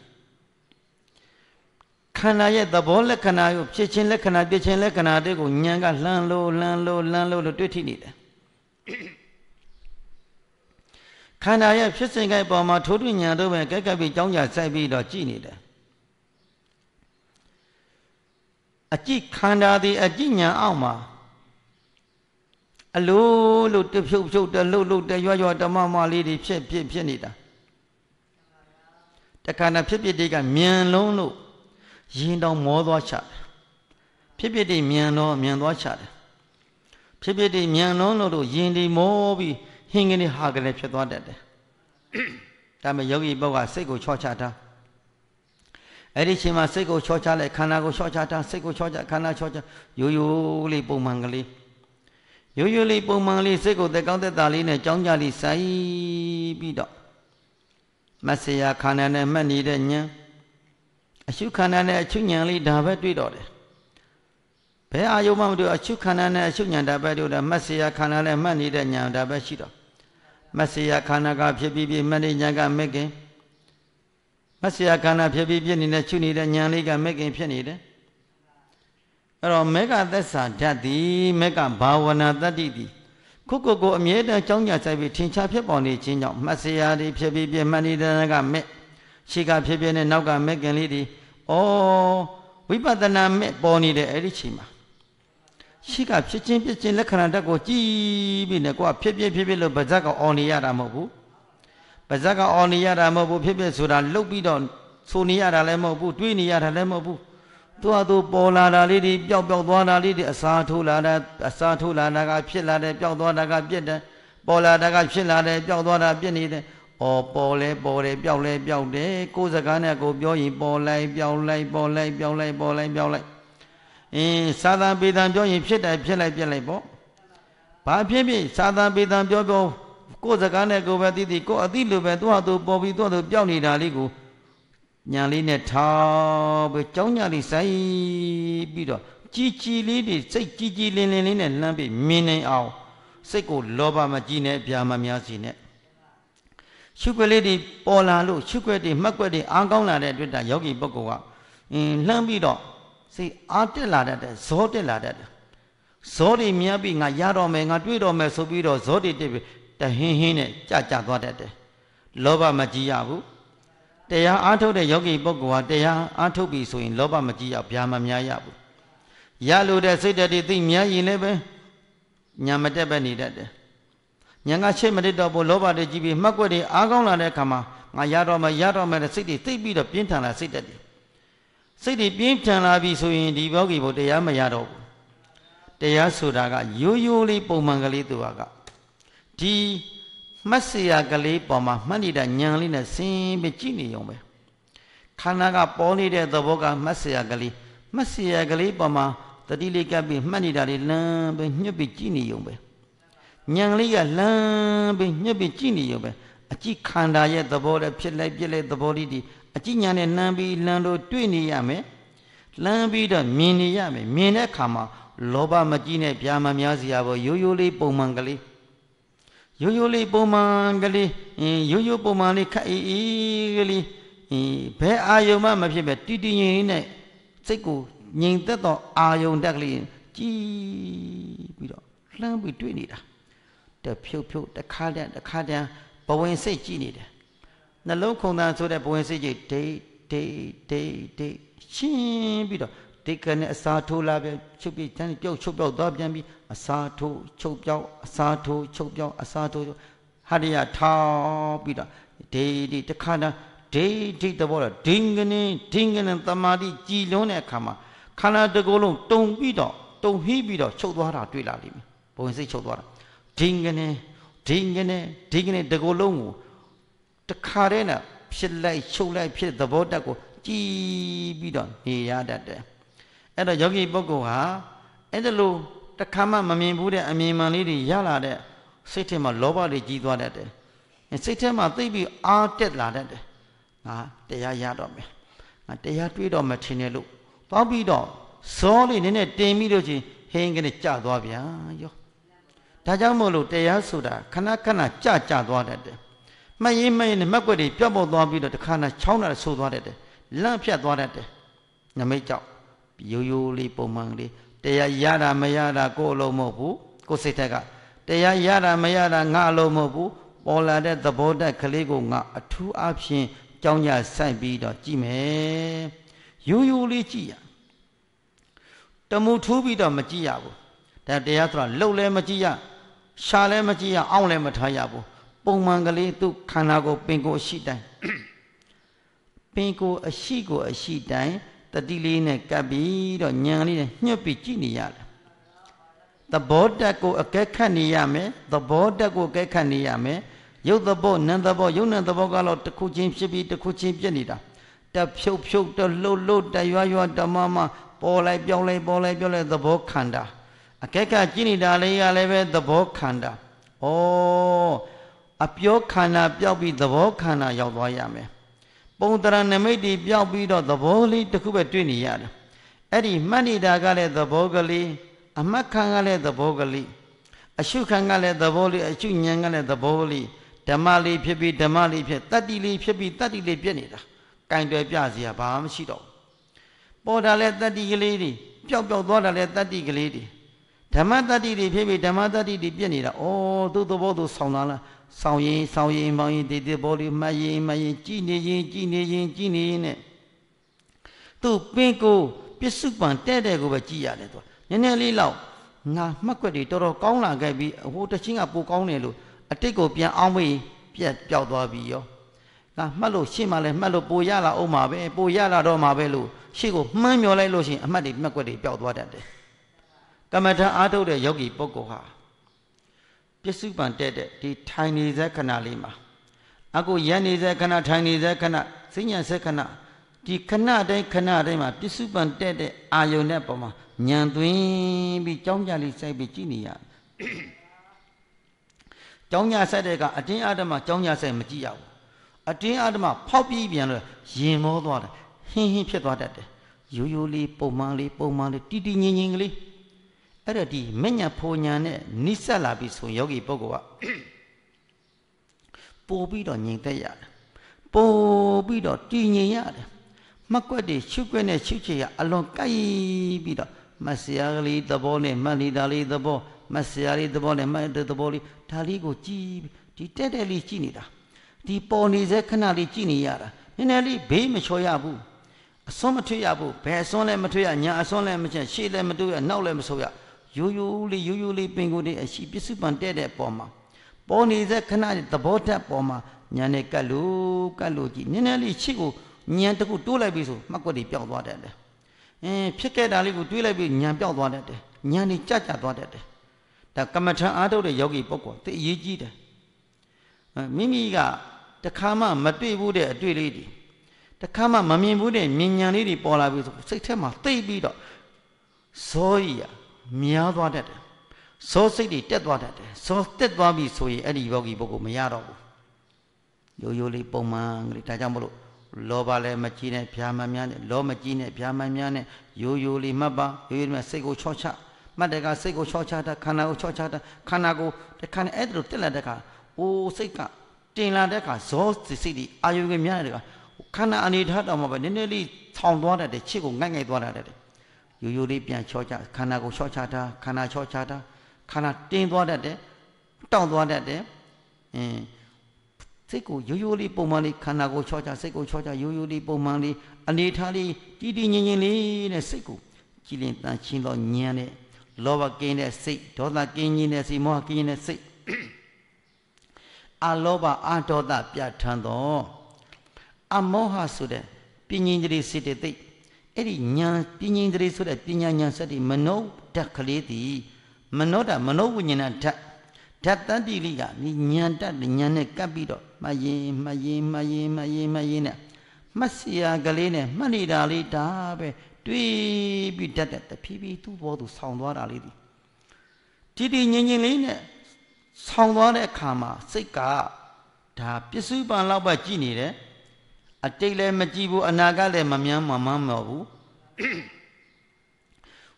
ခန္ဓာရဲ့သဘောလက္ခဏာကိုဖြစ်ချင်းလက္ခဏာဖြစ်ချင်းလက္ခဏာတွေကိုဉာဏ်ကလှမ်းလို့လှမ်းလို့လှမ်းလို့တွေ့ထိနေတယ်ခန္ဓာရဲ့ဖြစ်စဉ်ကိုက်ပေါ်မှာထိုးထွဉာဏ်တို့ပဲကက်ကပ်ပြီးကြောင်းကြစိုက်ပြီးတော့ကြည်နေတယ်အကြည့်ခန္ဓာသည်အကြည့်ဉာဏ်အောက်မှာအလိုလိုတဖြုတ်ဖြုတ်တလှုပ်လှုပ်တရွရွတမမလေးတွေဖြစ်ဖြစ်ဖြစ်နေတာတခါနဲ့ဖြစ်ဖြစ်တွေကမြန်လုံးလို့ ရင်တောင်မောသွားချတယ်ဖြစ်ဖြစ်တွေမြန်တော့မြန်သွားချတယ်ဖြစ်ဖြစ်တွေမြန်လုံးလို့ရင်ဒီမောပြီးဟင်းကနေဟာကနေဖြစ်သွားတတ်တယ်ဒါမဲ့ယောဂီပုဂ္ဂိုလ်စိတ်ကိုချောချတာအဲ့ဒီချိန်မှာစိတ်ကိုချောချလိုက်ခန္ဓာကိုချောချတာစိတ်ကိုချောချခန္ဓာချောချရိုးရိုးလေးပုံမှန်ကလေးရိုးရိုးလေးပုံမှန်လေးစိတ်ကိုသက်ကောင်းသက်သာလေးနဲ့ကြောင်းကြလေးစိုက်ပြီးတော့မဆရာခန္ဓာနဲ့မှတ်နေတဲ့ဉာဏ် အရှုခန္ဓာနဲ့အရှုဉာဏ်လေးဒါပဲတွေ့တော့တယ်ဘယ်အာယုံမှမတွေ့အရှုခန္ဓာနဲ့အရှုဉာဏ်ဒါပဲတွေ့တယ်မဆရာခန္ဓာနဲ့မှတ်နေတဲ့ဉာဏ်ဒါပဲရှိတော့မဆရာခန္ဓာကဖြစ်ပြီးပြီးမှတ်နေဉာဏ်ကမဲ့ခင်မဆရာခန္ဓာဖြစ်ပြီးဖြစ်နေတဲ့ရှုနေတဲ့ဉာဏ်လေးကမဲ့ခင်ဖြစ်နေတယ်အဲ့တော့မေဃသက်စာဓာတ်သည်မေဃဘာဝနာတတ္တိသည်ခုကိုကိုအမြဲတမ်းကြောင်းကြဆိုင်ပြီးထင်ရှားဖြစ်ပေါ်နေခြင်းကြောင့်မှတ်စရာတွေဖြစ်ပြီးပြမှတ်နေတဲ့ကမဲ့ရှိကဖြစ်ဖြစ်နဲ့နောက်ကမဲ့ခင်လေးဒီ ဩဝိပဿနာမဲ့ပေါ်နေတဲ့အဲ့ဒီချိန်မှာရှိကဖြစ်ချင်းဖြစ်ချင်းလက္ခဏာတက်ကိုကြည်ပြီးနဲ့ကိုကဖြစ်ဖြစ်ဖြစ်ဖြစ်လို့ဗဇက်ကအော်နေရတာမဟုတ်ဘူးဗဇက်ကအော်နေရတာမဟုတ်ဘူးဖြစ်ဖြစ်ဆိုတာလှုပ်ပြီးတော့ဆိုနေရတာလည်းမဟုတ်ဘူးတွေးနေရတာလည်းမဟုတ်ဘူးသူ့ဟာသူပေါ်လာတာလေးတွေပျောက်ပျောက်သွားတာလေးတွေအစာထိုးလာတာအစာထိုးလာတာကဖြစ်လာတယ်ပျောက်သွားတာကပြက်တယ်ပေါ်လာတာကဖြစ်လာတယ်ပျောက်သွားတာပြက်နေတယ်။ အော်ပေါ်လဲပေါ်တယ်ပျောက်လဲပျောက်တယ်ကိုယ်စကားနဲ့ကိုပြောရင်ပေါ်လိုက်ပျောက်လိုက်ပေါ်လိုက်ပျောက်လိုက်ပေါ်လိုက်ပျောက်လိုက်အင်းသာသံပေတံပြောရင်ဖြစ်တယ်ဖြစ်လိုက်ပြက်လိုက်ပေါ့။ဘာဖြစ်ဖြစ်သာသံပေတံပြောပြောကိုယ်စကားနဲ့ကိုပဲသိသိကိုယ်အသိလိုပဲသူ့ဟာသူပေါ်ပြီးသူ့ဟာသူပျောက်နေတာလေးကိုညာလေးနဲ့ထောက်ပြီးကြောင်းညာလေးစိုက်ပြီးတော့ကြည်ကြည်လေးတွေစိတ်ကြည်ကြည်လင်းလင်းလေးနဲ့လှမ်းပြီးမြင်နိုင်အောင်စိတ်ကိုလောဘမကြီးနဲ့ဗျာမများစီနဲ့ ရှုွက်လေးတွေပေါ်လာလို့ရှုွက်တွေမှတ်ွက်တွေအားကောင်းလာတဲ့အတွက်ဒါယောဂီပုဂ္ဂိုလ်ကအင်းလှမ်းပြီးတော့စိတ်အားတက်လာတတ်တယ်ဇောတက်လာတတ်တယ်ဇောတွေမြတ်ပြီးငါရတော့မယ်ငါတွေ့တော့မယ်ဆိုပြီးတော့ဇောတွေတက်ပြီးတဟင်းဟင်းနဲ့ကြကြသွားတတ်တယ်လောဘမကြီးရဘူးတရားအားထုတ်တဲ့ယောဂီပုဂ္ဂိုလ်ဟာတရားအားထုတ်ပြီဆိုရင်လောဘမကြီးရဗျာမများရဘူးရလို့တဲ့စိတ်တည်းသိများရင်လည်းပဲညာမတက်ပဲနေတတ်တယ် ဉာဏ်ကချိတ်မရစ်တော့ဘူးလောဘတွေကြီးပြီးမှတ်ွက်တွေအားကောင်းလာတဲ့အခါမှာငါရတော့မယ်ရတော့မယ်တဲ့စိတ်တွေသိပြီးတော့ပြင်းထန်လာစိတ်တက်တယ်စိတ်တွေပြင်းထန်လာပြီဆိုရင်ဒီဘောဂီဘုတရားမရတော့ဘူးတရားဆိုတာကရိုးရိုးလေးပုံမှန်ကလေးသူကဒီမှတ်စရာကလေးပေါ်မှာမှတ်နေတာဉာဏ်လေးနဲ့ဆင်းပြီးကြည့်နေုံပဲခန္ဓာကပေါ်နေတဲ့သဘောကမှတ်စရာကလေးမှတ်စရာကလေးပေါ်မှာတတိလေးကပ်ပြီးမှတ်နေတာလေးလမ်းပြီးညှွတ်ပြီးကြည့်နေုံပဲ ညံလေးကလမ်းပြီးညှပ်ပြီးကြည့်နေရုံပဲအကြည့်ခန္ဓာရဲ့သဘောလည်းဖြစ်လိုက်ပြက်လိုက်သဘောလေးဒီအကြည့်ညာနဲ့နှမ်းပြီးလမ်းလို့တွေ့နေရမယ်လမ်းပြီးတော့မြင်နေရမယ်မြင်တဲ့အခါမှာလောဘမကြီးနဲ့ဗျာမများစရာဘောရိုးရိုးလေးပုံမှန်ကလေးရိုးရိုးလေးပုံမှန်ကလေးရိုးရိုးပုံမှန်လေးခက်အေးအေးကလေးဘယ်အာယုံမှမဖြစ်ပဲတည်တည်ငြိမ်နဲ့စိတ်ကိုငြိမ်သက်သောအာယုံတက်ကလေးကြည်လှမ်းပြီးတွေ့နေတာ တဖြုတ်ဖြုတ်တစ်ခါတည်းတစ်ခါတည်းဘဝင်စိတ်ကြည့်နေတယ်နှလုံးခုန်တန်းဆိုတဲ့ဘဝင်စိတ်ကြီးဒိတ်ဒိတ်ဒိတ်ဒိတ်ရှင်းပြီးတော့ဒီကနေ့အစာထိုးလာပြန်ချုပ်ပြီးတန်းပြုတ်ချုပ်ပြောက်သွားပြန်ပြီးအစာထိုးချုပ်ပြောက်အစာထိုးချုပ်ပြောက်အစာထိုးဟာရရထောင်းပြီးတော့ဒေဒီတခါတည်းဒေဒီတဘောတော့ဒင်းကနေဒင်းကနေတမာတိကြည်လွန်းတဲ့အခါမှာခန္ဓာတစ်ကိုယ်လုံးတုံပြီးတော့တုံဟီးပြီးတော့ချုပ်သွားတာတွေ့လာလိမ့်မယ်ဘဝင်စိတ်ချုပ်သွားတာ ဒင်းကနေဒင်းကနေဒင်းကနေတစ်ကိုယ်လုံးကိုတခါတည်းနဲ့ဖြစ်လိုက်ချုပ်လိုက်ဖြစ်သဘောတက်ကိုကြည်ပြီးတော့နေရတတ်တယ်အဲ့တော့ယောဂီပုဂ္ဂိုလ်ဟာအဲ့ဒါလို့တခါမှမမြင်ဘူးတဲ့အမြင်မှန်လေးတွေရလာတဲ့စိတ်ထဲမှာလောဘတွေကြီးသွားတတ်တယ်စိတ်ထဲမှာသိပြီးအားတက်လာတတ်တယ်ငါတရားရတော့မယ်ငါတရားတွေးတော့မထင်နဲ့လို့သွားပြီးတော့စောလေးနည်းနည်းတင်ပြီးလို့ချင်းဟင်းကနေကြသွားဗျာယော ဒါကြောင့်မို့လို့တရားဆိုတာခဏခဏကြကြသွားတတ်တယ်မှတ်ရင်မှတ်ရင်မှတ်ွက်တွေပြတ်ပေါက်သွားပြီးတော့တခါနဲ့ချောင်းတာဆိုးသွားတတ်တယ်လန့်ဖြတ်သွားတတ်တယ်နမိတ်ကြောင့်ရိုးရိုးလေးပုံမှန်လေးတရားရတာမရတာကိုယ်အလုံးမဟုတ်ဘူးကိုယ်စိတ်ထက်ကတရားရတာမရတာငါအလုံးမဟုတ်ဘူးပေါ်လာတဲ့သဘောတက်ကလေးကိုငါအထူးအဖြင့်ကြောင်းကြဆိုင်ပြီးတော့ကြည့်မယ်ရိုးရိုးလေးကြည့်ရတမှုထူးပြီးတော့မကြည့်ရဘူး ဒါတရားဆိုတာလှုပ်လဲမကြည့်ရရှာလဲမကြည့်ရအောင့်လဲမထားရဘူးပုံမှန်ကလေးသူ့ခန္ဓာကိုပင်ကိုအရှိတိုင်းပင်ကိုအရှိကိုအရှိတိုင်းတတိလေးနဲ့ကပ်ပြီးတော့ညံလေးနဲ့ညှပ်ပြီးကြည့်နေရတယ်သဘောတက်ကိုအကဲခတ်နေရမယ်သဘောတက်ကိုအကဲခတ်နေရမယ်ရုပ်သဘောနံသဘောရုပ်နံသဘောကတော့တစ်ခုချင်းဖြစ်ပြီးတစ်ခုချင်းပြည့်နေတာတဖြုတ်ဖြုတ်တလှုပ်လှုပ်တရွရွတမမပေါ်လိုက်ပြောင်းလိုက်ပေါ်လိုက်ပြောင်းလိုက်သဘောခန္ဓာ အကဲခတ်ကြည့်နေတာလေးကလည်းပဲသဘောခန္ဓာဩအပြောခန္ဓာပြောက်ပြီးသဘောခန္ဓာရောက်သွားရမယ်ပုံတရနမိတ်တွေပြောက်ပြီးတော့သဘောလေးတစ်ခုပဲတွေ့နေရတယ်အဲ့ဒီမှတ်နေတာကလည်းသဘောကလေးအမှတ်ခံကလည်းသဘောကလေးအရှုခံကလည်းသဘောလေးအရှုဉဏ်ကလည်းသဘောလေးဓမ္မလေးဖြစ်ပြီးဓမ္မလေးဖြစ်တတ္တိလေးဖြစ်ပြီးတတ္တိလေးပြည့်နေတာကင်တွယ်ပြစီရဘာမှမရှိတော့ပေါ်တာလဲတတ္တိကလေးတွေပျောက်ပျောက်သွားတာလဲတတ္တိကလေးတွေ ဓမ္မတတ္တိတွေဖြစ်ပြီးဓမ္မတတ္တိတွေပြည့်နေတာဩသူ့သဘောသူဆောင်းတာလားဆောင်းရင်ဆောင်းရင်မောင်းရင်ဒီဒီဘောလေးမှတ်ရင်မှတ်ရင်ကြည်နေရင်ကြည်နေရင်ကြည်နေရင်နဲ့သူ့ပင်ကိုပစ္စုပန်တဲ့တဲ့ကိုပဲကြည်ရတယ်သူနည်းနည်းလေးလောက်ငါမှတ်ွက်တွေတော်တော်ကောင်းလာခဲ့ပြီးဟိုတချင်းကပိုကောင်းတယ်လို့အတိတ်ကိုပြန်အောင်မေးပြက်ပျောက်သွားပြီရောငါမှတ်လို့ရှေ့မှာလဲမှတ်လို့ပိုရလာအောင်မှာပဲပိုရလာတော့မှာပဲလို့ရှေ့ကိုမှန်းမျောလိုက်လို့ရှိရင်အမှတ်တွေမှတ်ွက်တွေပျောက်သွားတတ်တယ် ကမ္မထအားထုတ်တဲ့ယောဂီပုဂ္ဂိုလ်ဟာပစ္စုပန်တဲ့တဲ့ဒီထိုင်နေတဲ့ခဏလေးမှာအခုရန်နေတဲ့ခဏထိုင်နေတဲ့ခဏစိညာဆက်ခဏဒီခဏတိုင်းခဏတိုင်းမှာပစ္စုပန်တဲ့တဲ့အာယုန်နဲ့ပုံမှာညံသွင်းပြီးကြောင်းကြလေးစိုက်ပြီးကြည့်နေရတယ်ကြောင်းညာဆက်တဲ့ကအတင်းအဓမ္မကြောင်းညာဆက်မကြည့်ရဘူးအတင်းအဓမ္မဖောက်ပြီးပြန်လို့ရင်မောသွားတယ်ဟင်းဟင်းဖြစ်သွားတတ်တယ်ရိုးရိုးလေးပုံမှန်လေးပုံမှန်လေးတီတီငင်ငင်ကလေး အဲ့ဒါဒီမညာဖိုညာနဲ့နိစ္စလာပြီဆိုယောဂီပုဂ္ဂိုလ်ကပို့ပြီးတော့ငြိမ်သက်ရတယ်ပို့ပြီးတော့တည်ငြိမ်ရတယ်မကွက်တွေရှုွက်နဲ့ရှုချေရအလွန်ကြိုက်ပြီးတော့မဆရာကလေးသဘောနဲ့မလီတာလေးသဘောမဆရာလေးသဘောနဲ့မတဲ့သဘောလေးဒါလေးကိုကြည်ဒီတက်တက်လေးကြည်နေတာဒီပေါ်နေစေခဏလေးကြည်နေရတာနည်းနည်းလေးဘေးမချော်ရဘူးအစွန်းမထွေးရဘူးဘယ်အစွန်းလဲမထွေးရညာအစွန်းလဲမချက်ရှေ့လဲမတိုးရနောက်လဲမဆိုးရ ရိုးရိုးလေးရိုးရိုးလေးပင်ကိုယ်လေးအရှိပစ္စုပန်တဲ့တဲ့ပေါ်မှာပေါ်နေစေခဏသဘောတက်ပေါ်မှာညာနဲ့ကတ်လို့ကတ်လို့ကြည်နည်းနည်းလေးချစ်ကိုညံတခုတိုးလိုက်ပြီဆိုမှတ်ကွက်တွေပျောက်သွားတတ်တယ်အင်းဖြစ်ခဲ့တာလေးကိုတွေးလိုက်ပြီးညံပျောက်သွားတတ်တယ်ညံနေကြကြသွားတတ်တယ်ဒါကမ္မထံအားထုတ်တဲ့ယောဂီပုဂ္ဂိုလ်သိအရေးကြီးတယ်မိမိကတခါမှမတွေ့ဘူးတဲ့အတွေ့လေးတွေတခါမှမမြင်ဘူးတဲ့မြင်ဉာဏ်လေးတွေပေါ်လာပြီဆိုစိတ်ထဲမှာသိပြီးတော့ဇောကြီးရ များသွားတတ်တယ်ဇောစိတ်တွေတက်သွားတတ်တယ်ဇောတက်သွားပြီဆိုရင်အဲ့ဒီယောဂီပုဂ္ဂိုလ်မရတော့ဘူးရိုးရိုးလေးပုံမှန်ကလေးဒါကြောင့်မလို့လောဘလည်းမကြည့်နဲ့ဖြာမများနဲ့လောမကြည့်နဲ့ဖြာမများနဲ့ရိုးရိုးလေးမှတ်ပါရိုးရိုးလေးစိတ်ကိုချော့ချမှတ်တဲ့ကစိတ်ကိုချော့ချတာခန္ဓာကိုချော့ချတာခန္ဓာကိုတခါနဲ့အဲ့ဒါလိုတက်လာတဲ့ခါအိုးစိတ်ကတင်လာတဲ့ခါဇောစိတ်တွေအာယုံကများတဲ့ခါခန္ဓာအနေထားတော့မှပဲနည်းနည်းလေးထောင်သွားတတ်တယ်ချစ်ကိုငိုက်ငိုက်သွားတတ်တယ် ရိုးရိုးလေးပြန်ချော့ချခန္ဓာကိုချော့ချတာခန္ဓာချော့ချတာခန္ဓာတင်းသွားတတ်တယ်တောင့်သွားတတ်တယ်အင်းစိတ်ကိုရိုးရိုးလေးပုံမှန်လေးခန္ဓာကိုချောချစိတ်ကိုချောချရိုးရိုးလေးပုံမှန်လေးအနေထားလေးတည်တည်ငြိမ်ငြိမ်လေးနဲ့စိတ်ကိုကြည်လင်တန်ရှင်းသောဉာဏ်နဲ့လောဘကင်းတဲ့စိတ်ဒေါသကင်းခြင်းတဲ့စိတ်မောဟကင်းခြင်းတဲ့စိတ်အလောဘအဒေါသပြဋ္ဌာန်းသောအမောဟဆိုတဲ့ပညာဉာဏ်စိတ်တဲ့သိ အဲ့ဒီဉာဏ်ပညာဉာဏ်ဆိုတဲ့ပညာဉာဏ်စက်ဒီမနောဓာတ်ကလေးတည်မနောဓာတ်မနောဝိညာဏဓာတ်ဓာတ်တတ္တိလိကဒီဉာဏ်တတ်ဉာဏ်နဲ့ကပ်ပြီးတော့မှတ်ရင်မှတ်ရင်မှတ်ရင်မှတ်ရင်မှတ်ရင်နဲ့မှတ်စရာကလေးနဲ့မှတ်နေတာလေးဒါပဲတွေးပြီးတတ်တဲ့တဖြည်းဖြည်းသူ့ဘောသူဆောင်းသွားတာလေးဒီဒီဒီငြင်ငြင်လေးနဲ့ဆောင်းသွားတဲ့အခါမှာစိတ်ကဒါပစ္စုပန်လောက်ပဲကြည်နေတယ် အတိတ်လည်းမကြည့်ဘူးအနာဂတ်လည်းမမြန်းမမမော်ဘူး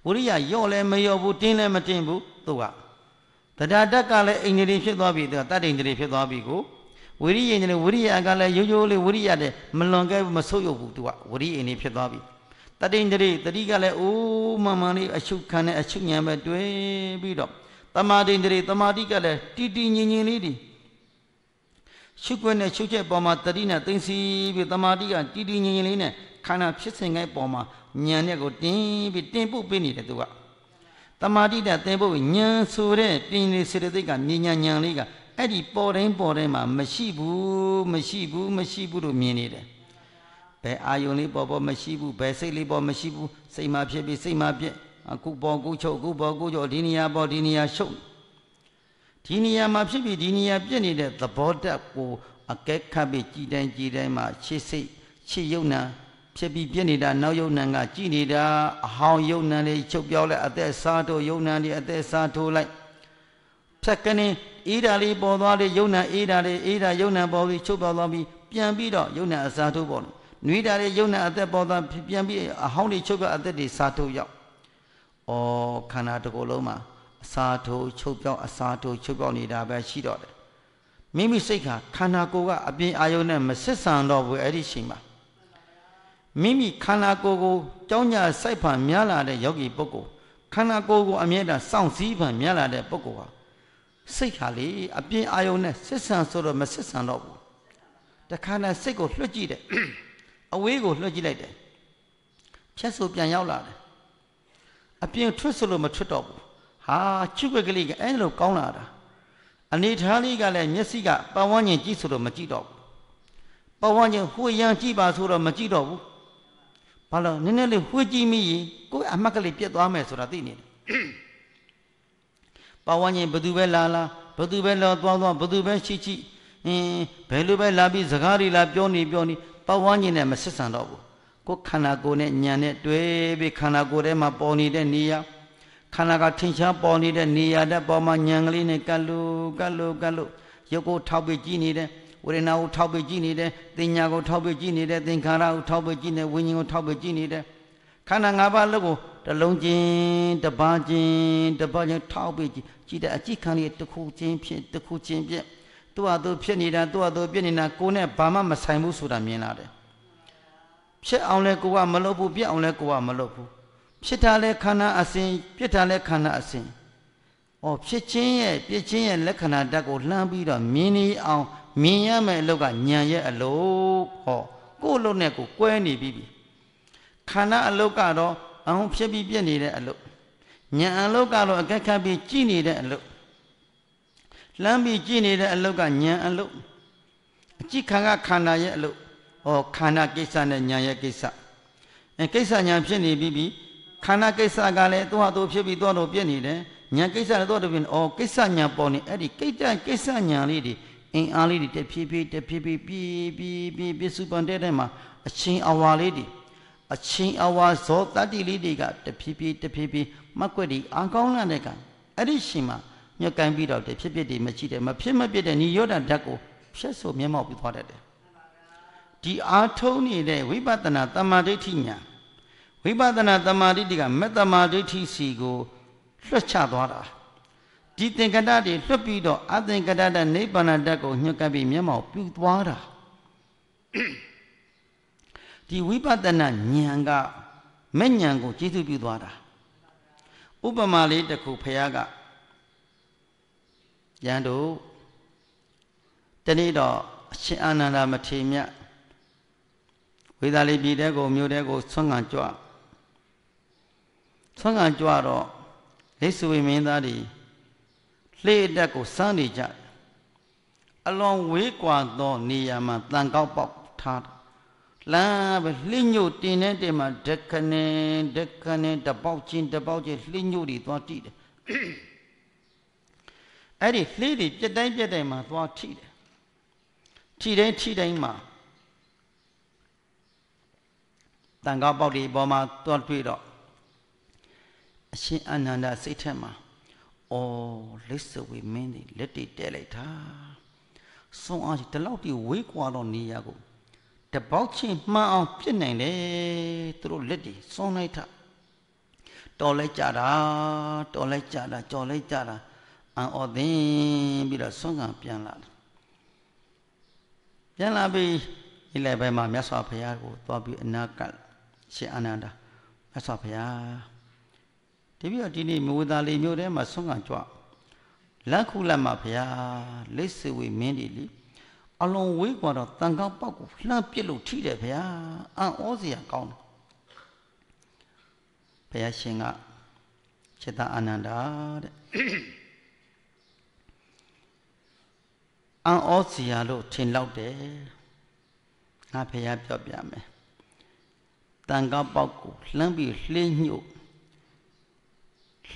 ဝိရိယရော့လည်းမရော့ဘူးတင်းလည်းမတင်းဘူးသူကတရားတက်ကလည်းအိန္ဒြေဖြစ်သွားပြီသူကတတ္တိန္ဒြေဖြစ်သွားပြီကိုဝိရိယနဲ့ဝိရိယကလည်းရိုးရိုးလေးဝိရိယတဲ့မလွန်ကဲမဆုပ်ယုပ်ဘူးသူကဝိရိယနေဖြစ်သွားပြီတတိန္ဒြေတတိကလည်းအိုးမမလေးအရှုခံနဲ့အရှုဉဏ်ပဲတွဲပြီးတော့တမာတိန္ဒြေတမာတိကလည်းတီတီငင်ငင်လေးဒီ ရှုခွင့်နဲ့ရှုချက်ပေါ်မှာတတိနဲ့သိသိပြီးတမာတိကတီတီငင်ငင်လေးနဲ့ခန္ဓာဖြစ်စဉ်ကိုပေါ်မှာဉာဏ်နဲ့ကိုတင်းပြီးတင်ပုတ်ပေးနေတယ်သူကတမာတိတဲ့သင်ဖို့ဉာဏ်ဆိုတဲ့တင်နေစေတသိက်ကမြညာဉာဏ်လေးကအဲ့ဒီပေါ်တိုင်းပေါ်တိုင်းမှာမရှိဘူးမရှိဘူးမရှိဘူးလို့မြင်နေတယ်ဘယ်အာယုံလေးပေါ်ပေါ်မရှိဘူးဘယ်စိတ်လေးပေါ်မရှိဘူးစိတ်မှဖြစ်ပြီးစိတ်မှပြက်အခုပေါ်ကူချုပ်အခုပေါ်ကူချုပ်ဒီနေရာပေါ်ဒီနေရာရှုပ် ဒီနေရာမှာဖြစ်ပြီးဒီနေရာပြက်နေတဲ့သဘောတက်ကိုအကဲခတ်ပြီးကြည်တိုင်းကြည်တိုင်းမှာရှေ့စိတ်ရှေ့ယုံနာဖြစ်ပြီးပြက်နေတာနောက်ယုံနာကကြည်နေတာအဟောင်းယုံနာလေးချုပ်ပြောလိုက်အသက်စားတို့ယုံနာလေးအသက်စားထိုးလိုက်ဖြတ်ကနေအေးဓာလေးပေါ်သွားလေယုံနာအေးဓာလေးအေးဓာယုံနာပေါ်ပြီးချုပ်ပြောသွားပြီးပြန်ပြီးတော့ယုံနာအစားထိုးပေါ်နွေးဓာလေးယုံနာအသက်ပေါ်သွားပြန်ပြီးအဟောင်းလေးချုပ်ပြောအသက်တွေစားထိုးရောက်ဩခန္ဓာတစ်ခုလုံးမှာ အစားထိုးချုပ်ပြောအစားထိုးချုပ်ပြောနေတာပဲရှိတော့တယ်မိမိစိတ်ကခန္ဓာကိုယ်ကအပြင်အာယုန်နဲ့မဆက်ဆံတော့ဘူးအဲ့ဒီချိန်မှာမိမိခန္ဓာကိုယ်ကိုကြောင်းညာစိုက်ဖန်များလာတဲ့ယောဂီပုဂ္ဂိုလ်ခန္ဓာကိုယ်ကိုအမြဲတမ်းစောင့်စည်းဖန်များလာတဲ့ပုဂ္ဂိုလ်ဟာစိတ်ဟာလေအပြင်အာယုန်နဲ့ဆက်ဆံဆိုတော့မဆက်ဆံတော့ဘူးတခါနဲ့စိတ်ကိုလွှတ်ကြည့်တယ်အဝေးကိုလွှတ်ကြည့်လိုက်တယ်ဖြတ်ဆိုပြန်ရောက်လာတယ်အပြင်ထွက်ဆိုလို့မထွက်တော့ဘူး ဟာချွတ်ွက်ကလေးကအဲ့လိုကောင်းလာတာအနေထားလေးကလည်းမျက်စိကပဝန်းကျင်ကြည့်ဆိုတော့မကြည့်တော့ဘူးပဝန်းကျင်ဟွေရန်ကြည့်ပါဆိုတော့မကြည့်တော့ဘူးဘာလို့နည်းနည်းလေးဟွေကြည့်မိရင်ကိုယ်အမှတ်ကလေးပြတ်သွားမယ်ဆိုတာသိနေတယ်ပဝန်းကျင်ဘသူပဲလာလာဘသူပဲလောသွားသွားဘသူပဲရှိရှိအင်းဘယ်လိုပဲလာပြီးစကားတွေလာပြောနေပြောနေပဝန်းကျင်နဲ့မဆက်ဆံတော့ဘူးကိုယ်ခန္ဓာကိုယ်နဲ့ညံနဲ့တွဲပြီးခန္ဓာကိုယ်ထဲမှာပေါ်နေတဲ့နေရာ ခန္ဓာကထင်ရှားပေါ်နေတဲ့နေရာတဲ့ပေါ်မှာညံကလေးနဲ့ကတ်လို့ကတ်လို့ကတ်လို့ရုပ်ကိုထောက်ပြီးကြည့်နေတယ်ဝေဒနာကိုထောက်ပြီးကြည့်နေတယ်သင်ညာကိုထောက်ပြီးကြည့်နေတယ်သင်္ခါရကိုထောက်ပြီးကြည့်နေဝိညာဉ်ကိုထောက်ပြီးကြည့်နေတယ်ခန္ဓာ၅ပါးလုံးကိုတစ်လုံးချင်းတစ်ပါးချင်းတစ်ပါးချင်းထောက်ပြီးကြည့်ကြည့်တဲ့အကြည့်ခံလေးတစ်ခုချင်းဖြစ်တစ်ခုချင်းပြက်သူ့ဟာသူဖြစ်နေတာသူ့ဟာသူပြက်နေတာကိုယ်နဲ့ဘာမှမဆိုင်ဘူးဆိုတာမြင်လာတယ်ဖြစ်အောင်လဲကိုကမလုပ်ဘူးပြက်အောင်လဲကိုကမလုပ်ဘူး ဖြစ်တာလဲခန္ဓာအစဉ်ပြက်တာလဲခန္ဓာအစဉ်ဩဖြစ်ခြင်းရဲ့ပြက်ခြင်းရဲ့လက္ခဏာဓာတ်ကိုလှမ်းပြီးတော့မြင်နေအောင်မြင်ရမယ့်အလုပ်ကညံရဲ့အလုပ်ဟောကိုယ်အလုပ်နဲ့ကိုကွဲနေပြီခန္ဓာအလုပ်ကတော့အောင်ဖြစ်ပြီးပြက်နေတဲ့အလုပ်ညံအလုပ်ကတော့အကက်ခတ်ပြီးကြည်နေတဲ့အလုပ်လှမ်းပြီးကြည်နေတဲ့အလုပ်ကညံအလုပ်အကြည့်ခံကခန္ဓာရဲ့အလုပ်ဟောခန္ဓာကိစ္စနဲ့ညံရဲ့ကိစ္စအဲကိစ္စညာဖြစ်နေပြီးပြီ ခန္ဓာကိစ္စကလည်းသူ့ဟာသူဖြစ်ပြီးတော့တော့ပြက်နေတယ်ညာကိစ္စလည်းတော့တော့ပြက်ဩကိစ္စညာပေါ်နေအဲ့ဒီကိစ္စကိစ္စညာလေးတွေအင်းအားလေးတွေတဖြည်းဖြည်းတဖြည်းဖြည်းပြေးပြေးပြေးပြေးစုပန်တဲ့တဲ့မှာအချင်းအဝါလေးတွေအချင်းအဝါဇောတတ္တိလေးတွေကတဖြည်းဖြည်းတဖြည်းဖြည်းမကွက်တွေအာကောင်းလာတဲ့ကံအဲ့ဒီရှင်မှာညက်ကိုင်းပြီးတော့တဖြည်းဖြည်းတွေမရှိတယ်မဖြစ်မပြတဲ့နိရောဓဓာတ်ကိုဖြတ်ဆိုမျက်မှောက်ပြီးသွားတတ်တယ်ဒီအာထုံးနေတဲ့ဝိပဿနာတမာဒိဋ္ဌိညာ ဝိပဿနာတမာဒိဋ္ဌိကမေတ္တမာဒိဋ္ဌိစီကိုလွှတ်ချသွားတာဒီသင်္ကတတွေလွတ်ပြီးတော့အသင်္ကတတနိဗ္ဗာန်ဓာတ်ကိုညှက်ကပ်ပြီးမျက်မှောက်ပြုသွားတာဒီဝိပဿနာဉာဏ်ကမဲ့ဉာဏ်ကိုကျေစုပြုသွားတာဥပမာလေးတစ်ခုဖះကယန္တုတနေ့တော့အရှင်အာနန္ဒမထေရမြတ်ဝေသာလီပြည်တဲ့ကိုမြို့တဲ့ကိုဆွမ်းခံကြွ ဆွမ်းခံကြွတော့လိတ်ဆွေမင်းသားတွေလှေတက်ကိုစမ်းနေကြအလွန်ဝေးကွာသောနေရာမှာတန်ကောက်ပေါက်ထားလမ်းပဲလှညို့တင်တဲ့တင်မှာဒက္ခနေဒက္ခနေတပေါက်ချင်းတပေါက်ချင်းလှညို့တွေသွားတိတယ်အဲ့ဒီလှေတွေပြက်တိုင်းပြက်တိုင်းမှာသွားထိတယ်ထိတိုင်းထိတိုင်းမှာတန်ကောက်ပေါက်ဒီပေါ်မှာသွားတွေ့တော့ အရှင်အနန္ဒစိတ်ထက်မှာအော်လိစ္ဆဝေမင်းဒီလက်တွေတဲလိုက်တာဆုံးအားကြီးဒီလောက်တိဝေးကွာတော့နေရကိုတပေါက်ချင်းမှန်အောင်ဖြစ်နိုင်တယ်သူတို့လက်တွေစွန့်လိုက်တာတော်လိုက်ကြတာတော်လိုက်ကြတာကြော်လိုက်ကြတာအံ့ဩသိပြီးတော့ဆွမ်းကပြန်လာတယ်ပြန်လာပြီးဒီလည်းပဲမှာမြတ်စွာဘုရားကိုသွားပြီးအနာကရှင်အာနန္ဒာမြတ်စွာဘုရား ဒီပြီးတော့ဒီနေ့မဝသားလေးမြို့ထဲမှာဆွမ်းကကြွလက်ခုလက်မှာဘုရားလိတ်ဆွေဝေမင်းဒီလီအလွန်ဝေးกว่าတော့တန်ကောက်ပေါက်ကိုလှမ်းပစ်လို့ထိတယ်ဘုရားအံ့ဩစရာကောင်းတယ်ဘုရားရှင်ကစေတအာနန္ဒာတဲ့အံ့ဩစရာလို့ထင်လောက်တယ်ငါဖះပြောပြမယ်တန်ကောက်ပေါက်ကိုလှမ်းပြီးလှင်းညှို့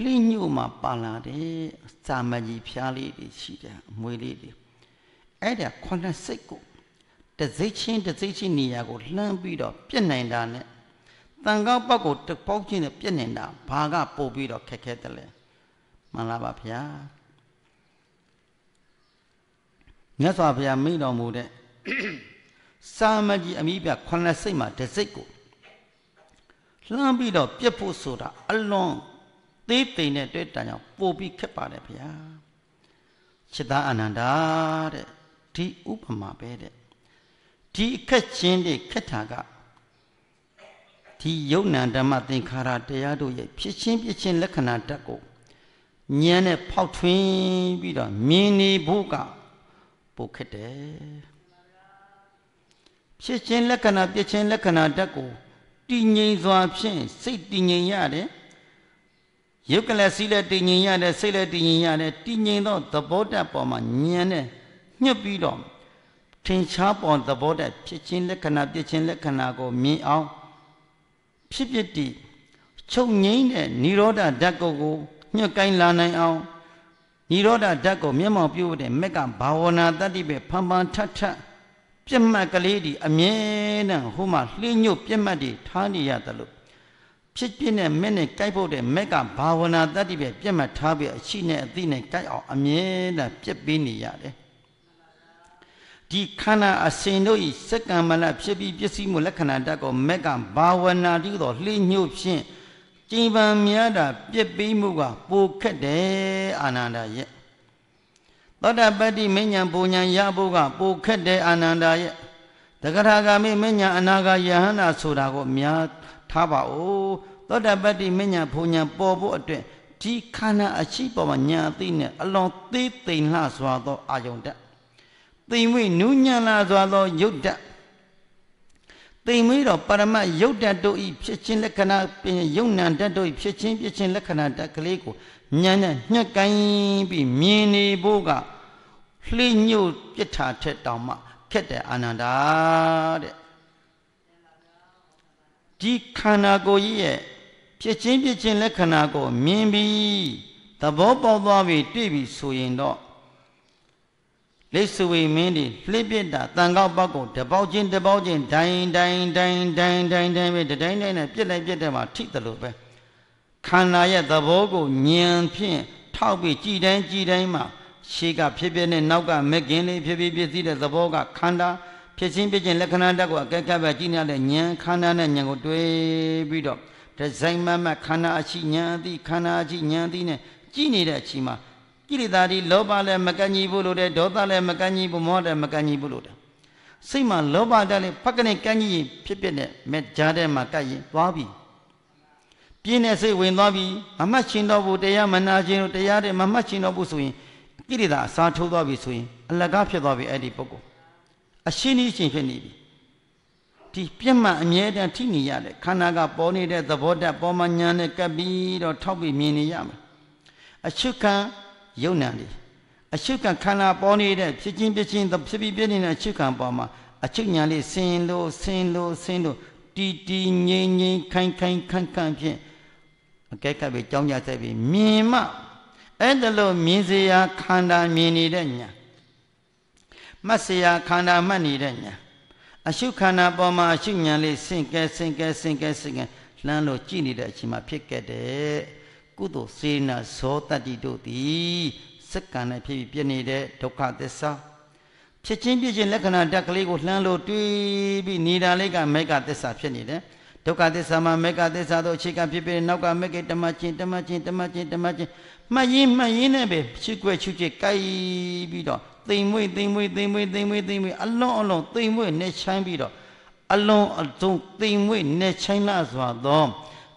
လှင်းညှို့မှာပါလာတယ်စာမကြီးဖျားလေးတွေရှိတယ်အမွေလေးတွေအဲ့ဒါခွန်စိတ်ကိုတစိတ်ချင်းတစိတ်ချင်းနေရာကိုလှမ်းပြီးတော့ပြက်နိုင်တာနဲ့တန်ကောက်ပေါက်ကိုတပေါက်ချင်းနဲ့ပြက်နေတာဘာကပို့ပြီးတော့ခက်ခဲတယ်လဲမှန်လားပါဗျာမြတ်စွာဘုရားမိန့်တော်မူတဲ့စာမကြီးအမိပြခွန်လက်စိတ်မှာတစိတ်ကိုလှမ်းပြီးတော့ပြက်ဖို့ဆိုတာအလွန် သေးသိမ့်တဲ့တွေ့တန်ကြောင့်ပို့ပြီးခက်ပါတယ်ဗျာစိတ္တအာနန္ဒာတဲ့ဒီဥပမာပဲတဲ့ဒီအခက်ချင်းတွေခက်တာကဒီယုံနံဓမ္မသင်္ခါရတရားတို့ရဲ့ဖြစ်ချင်းဖြစ်ချင်းလက္ခဏာဓာတ်ကိုဉာဏ်နဲ့ဖောက်ထွင်းပြီးတော့မြင်နေဖို့ကပိုခက်တယ်ဖြစ်ချင်းလက္ခဏာပြချင်းလက္ခဏာဓာတ်ကိုတည်ငြိမ်စွာဖြင့်စိတ်တည်ငြိမ်ရတယ် ရုပ်ကလေးစီးလည်းတည်ငြိမ်ရတယ်စိတ်လည်းတည်ငြိမ်ရတယ်တည်ငြိမ်သောသဘောတတ်ပေါ်မှာဉာဏ်နဲ့ညှပ်ပြီးတော့ထင်ရှားပေါ်သဘောတတ်ဖြစ်ချင်းလက္ခဏာပြချင်းလက္ခဏာကိုမြင်အောင်ဖြစ်ဖြစ်တည်ချုပ်ငိမ့်တဲ့និရောဓဓာတ်ကိုကိုညှက်ကိုင်းလာနိုင်အောင်និရောဓဓာတ်ကိုမျက်မှောင်ပြုတဲ့မက်ကဘာဝနာတတ္တိပဲဖန်ဖန်ထထပြက်မှတ်ကလေးဒီအမြဲတမ်းဟိုမှာလှိညွတ်ပြက်မှတ်ဒီထားနေရတယ်လို့ ဖြစ်ဖြစ်နဲ့မဲ့နဲ့ကြိုက်ဖို့တဲ့မက်ကဘာဝနာတတ္တိပဲပြက်မှတ်ထားပြီးအရှိနဲ့အသိနဲ့ကြိုက်အောင်အမြဲတမ်းပြက်ပေးနေရတယ်ဒီခန္ဓာအစဉ်တို့ဤစက္ကမလဖြစ်ပြီးပစ္စည်းမှုလက္ခဏာတတ်ကိုမက်ကဘာဝနာတိသောလှိညွတ်ဖြင့်ကျင်ပံများတာပြစ်ပြီးမှုကပိုခက်တယ်အာနန္ဒရဲ့သောတပတ္တိမဉ္ဇဉ်ပူညာရဖို့ကပိုခက်တယ်အာနန္ဒရဲ့တဂရဂါမိမဉ္ဇဉ်အနာဂါယဟန္တာဆိုတာကိုများ ထားပါဦးသောတပတ္တိမဉ္ဇဉ်ပူညာပေါ်ဖို့အတွက်ဒီခန္ဓာအရှိပေါ်မှာညာအသိနဲ့အလွန်သေးသိမ်လှစွာသောအာယုန်တက်သိမ်ဝိနုညံလာစွာသောယုတ်တက်သိမ်မွေးတော့ပရမတ်ယုတ်တတ်တို့ဤဖြစ်ချင်းလက္ခဏာပြင်ယုံနံတတ်တို့ဤဖြစ်ချင်းဖြစ်ချင်းလက္ခဏာတတ်ကလေးကိုညံနဲ့ညှက်ကိုင်းပြီးမြင်နေဖို့ကလှိညို့ပြစ်တာထက်တောင်မှခက်တဲ့အာနန္ဒာတဲ့ ဒီခန္ဓာကိုယ်ကြီးရဲ့ဖြစ်ချင်းဖြစ်ချင်းလက္ခဏာကိုမြင်ပြီးသဘောပေါက်သွားပြီတွေ့ပြီဆိုရင်တော့လိတ်ဆွေမင်းဒီလှိပစ်တာတန်ကောက်ပေါက်ကိုတပေါက်ချင်းတပေါက်ချင်းဒိုင်ဒိုင်ဒိုင်ဒိုင်ဒိုင်ဒိုင်ပဲဒိုင်ဒိုင်နဲ့ပြစ်လိုက်ပြစ်တယ်မှာထိတယ်လို့ပဲခန္ဓာရဲ့သဘောကိုဉာဏ်ဖြင့်ထောက်ပြီးကြည်တိုင်းကြည်တိုင်းမှာရှေးကဖြစ်ဖြစ်နဲ့နောက်ကမက်ကင်းလေးဖြစ်ဖြစ်ပြည့်စည်တဲ့သဘောကခန္ဓာ ဖြစ်ချင်းဖြစ်ချင်းလက္ခဏာတက်ကိုအကဲခတ်ပဲကြည်နေတဲ့ဉာဏ်ခန္ဓာနဲ့ဉာဏ်ကိုတွဲပြီးတော့ဒီဇိုင်းမမခန္ဓာအရှိဉာဏ်အသိခန္ဓာအရှိဉာဏ်အသိနဲ့ကြည်နေတဲ့အချိန်မှာကိလေသာတွေလောဘလည်းမကန့်ညီဘူးလို့တဲ့ဒေါသလည်းမကန့်ညီဘူးမောဟလည်းမကန့်ညီဘူးလို့တဲ့စိတ်မှာလောဘတက်လေဖက်ကနေကန့်ညီဖြစ်ဖြစ်နဲ့မဲ့ကြားထဲမှာကပ်ရင်သွားပြီပြင်းတဲ့စိတ်ဝင်သွားပြီမမှတ်ချင်တော့ဘူးတရားမနာခြင်းလို့တရားတွေမမှတ်ချင်တော့ဘူးဆိုရင်ကိရိတာအစားထိုးသွားပြီဆိုရင်အလကားဖြစ်သွားပြီအဲ့ဒီပုဂ္ဂိုလ် အရှင်းကြီးရှင်ဖြစ်နေပြီဒီပြက်မှန်အမြဲတမ်းထိနေရတယ်ခန္ဓာကပေါ်နေတဲ့သဘောတတ်ပေါ်မှညာနဲ့ကပ်ပြီးတော့ထောက်ပြီးမြင်နေရမယ်အရှုခံယုံနာနေအရှုခံခန္ဓာပေါ်နေတဲ့ဖြစ်ချင်းဖြစ်ချင်းဖြစ်ပြီးပြည့်နေတဲ့အရှုခံပေါ်မှာအချုပ်ညာလေးဆင်းလို့ဆင်းလို့ဆင်းလို့တီတီငိမ့်ငိမ့်ခိုင်ခိုင်ခန့်ခန့်ဖြင့်အကဲကပ်ပြီးကြောင်းကြဆက်ပြီးမြင်မှအဲ့ဒါလို့မြင်စရာခန္ဓာမြင်နေတဲ့ညာ မှတ်စရာခန္ဓာမှတ်နေတဲ့ညာအရှုခန္ဓာပေါ်မှာအရှုညာလေးဆင့်ကဲဆင့်ကဲဆင့်ကဲဆင့်ကဲလှမ်းလို့ကြည်နေတဲ့အချိန်မှာဖြစ်ခဲ့တဲ့ကုသိုလ်စေနာဇောတတ္တိတို့သည်စက္ကန့်နဲ့ဖြစ်ပြီးပြနေတဲ့ဒုက္ခသစ္စာဖြစ်ချင်းပြချင်းလက္ခဏာဓာတ်ကလေးကိုလှမ်းလို့တွေးပြီးနေတာလေးကမေကသစ္စာဖြစ်နေတယ်ဒုက္ခသစ္စာမှာမေကသစ္စာတို့အခြေခံဖြစ်ပြီးနောက်ကမေကေတမချင်းတမချင်းတမချင်းတမချင်းမှတ်ရင်မှတ်ရင်နဲ့ပဲချစ်ွယ်ချွတ်ချစ်ကြိုက်ပြီးတော့ သိမ်မွေ့သိမ်မွေ့သိမ်မွေ့သိမ်မွေ့သိမ်မွေ့အလွန်အလွန်သိမ်မွေ့နဲ့ချိုင်းပြီးတော့အလွန်အတုံးသိမ်မွေ့နဲ့ချိုင်းလာစွာသော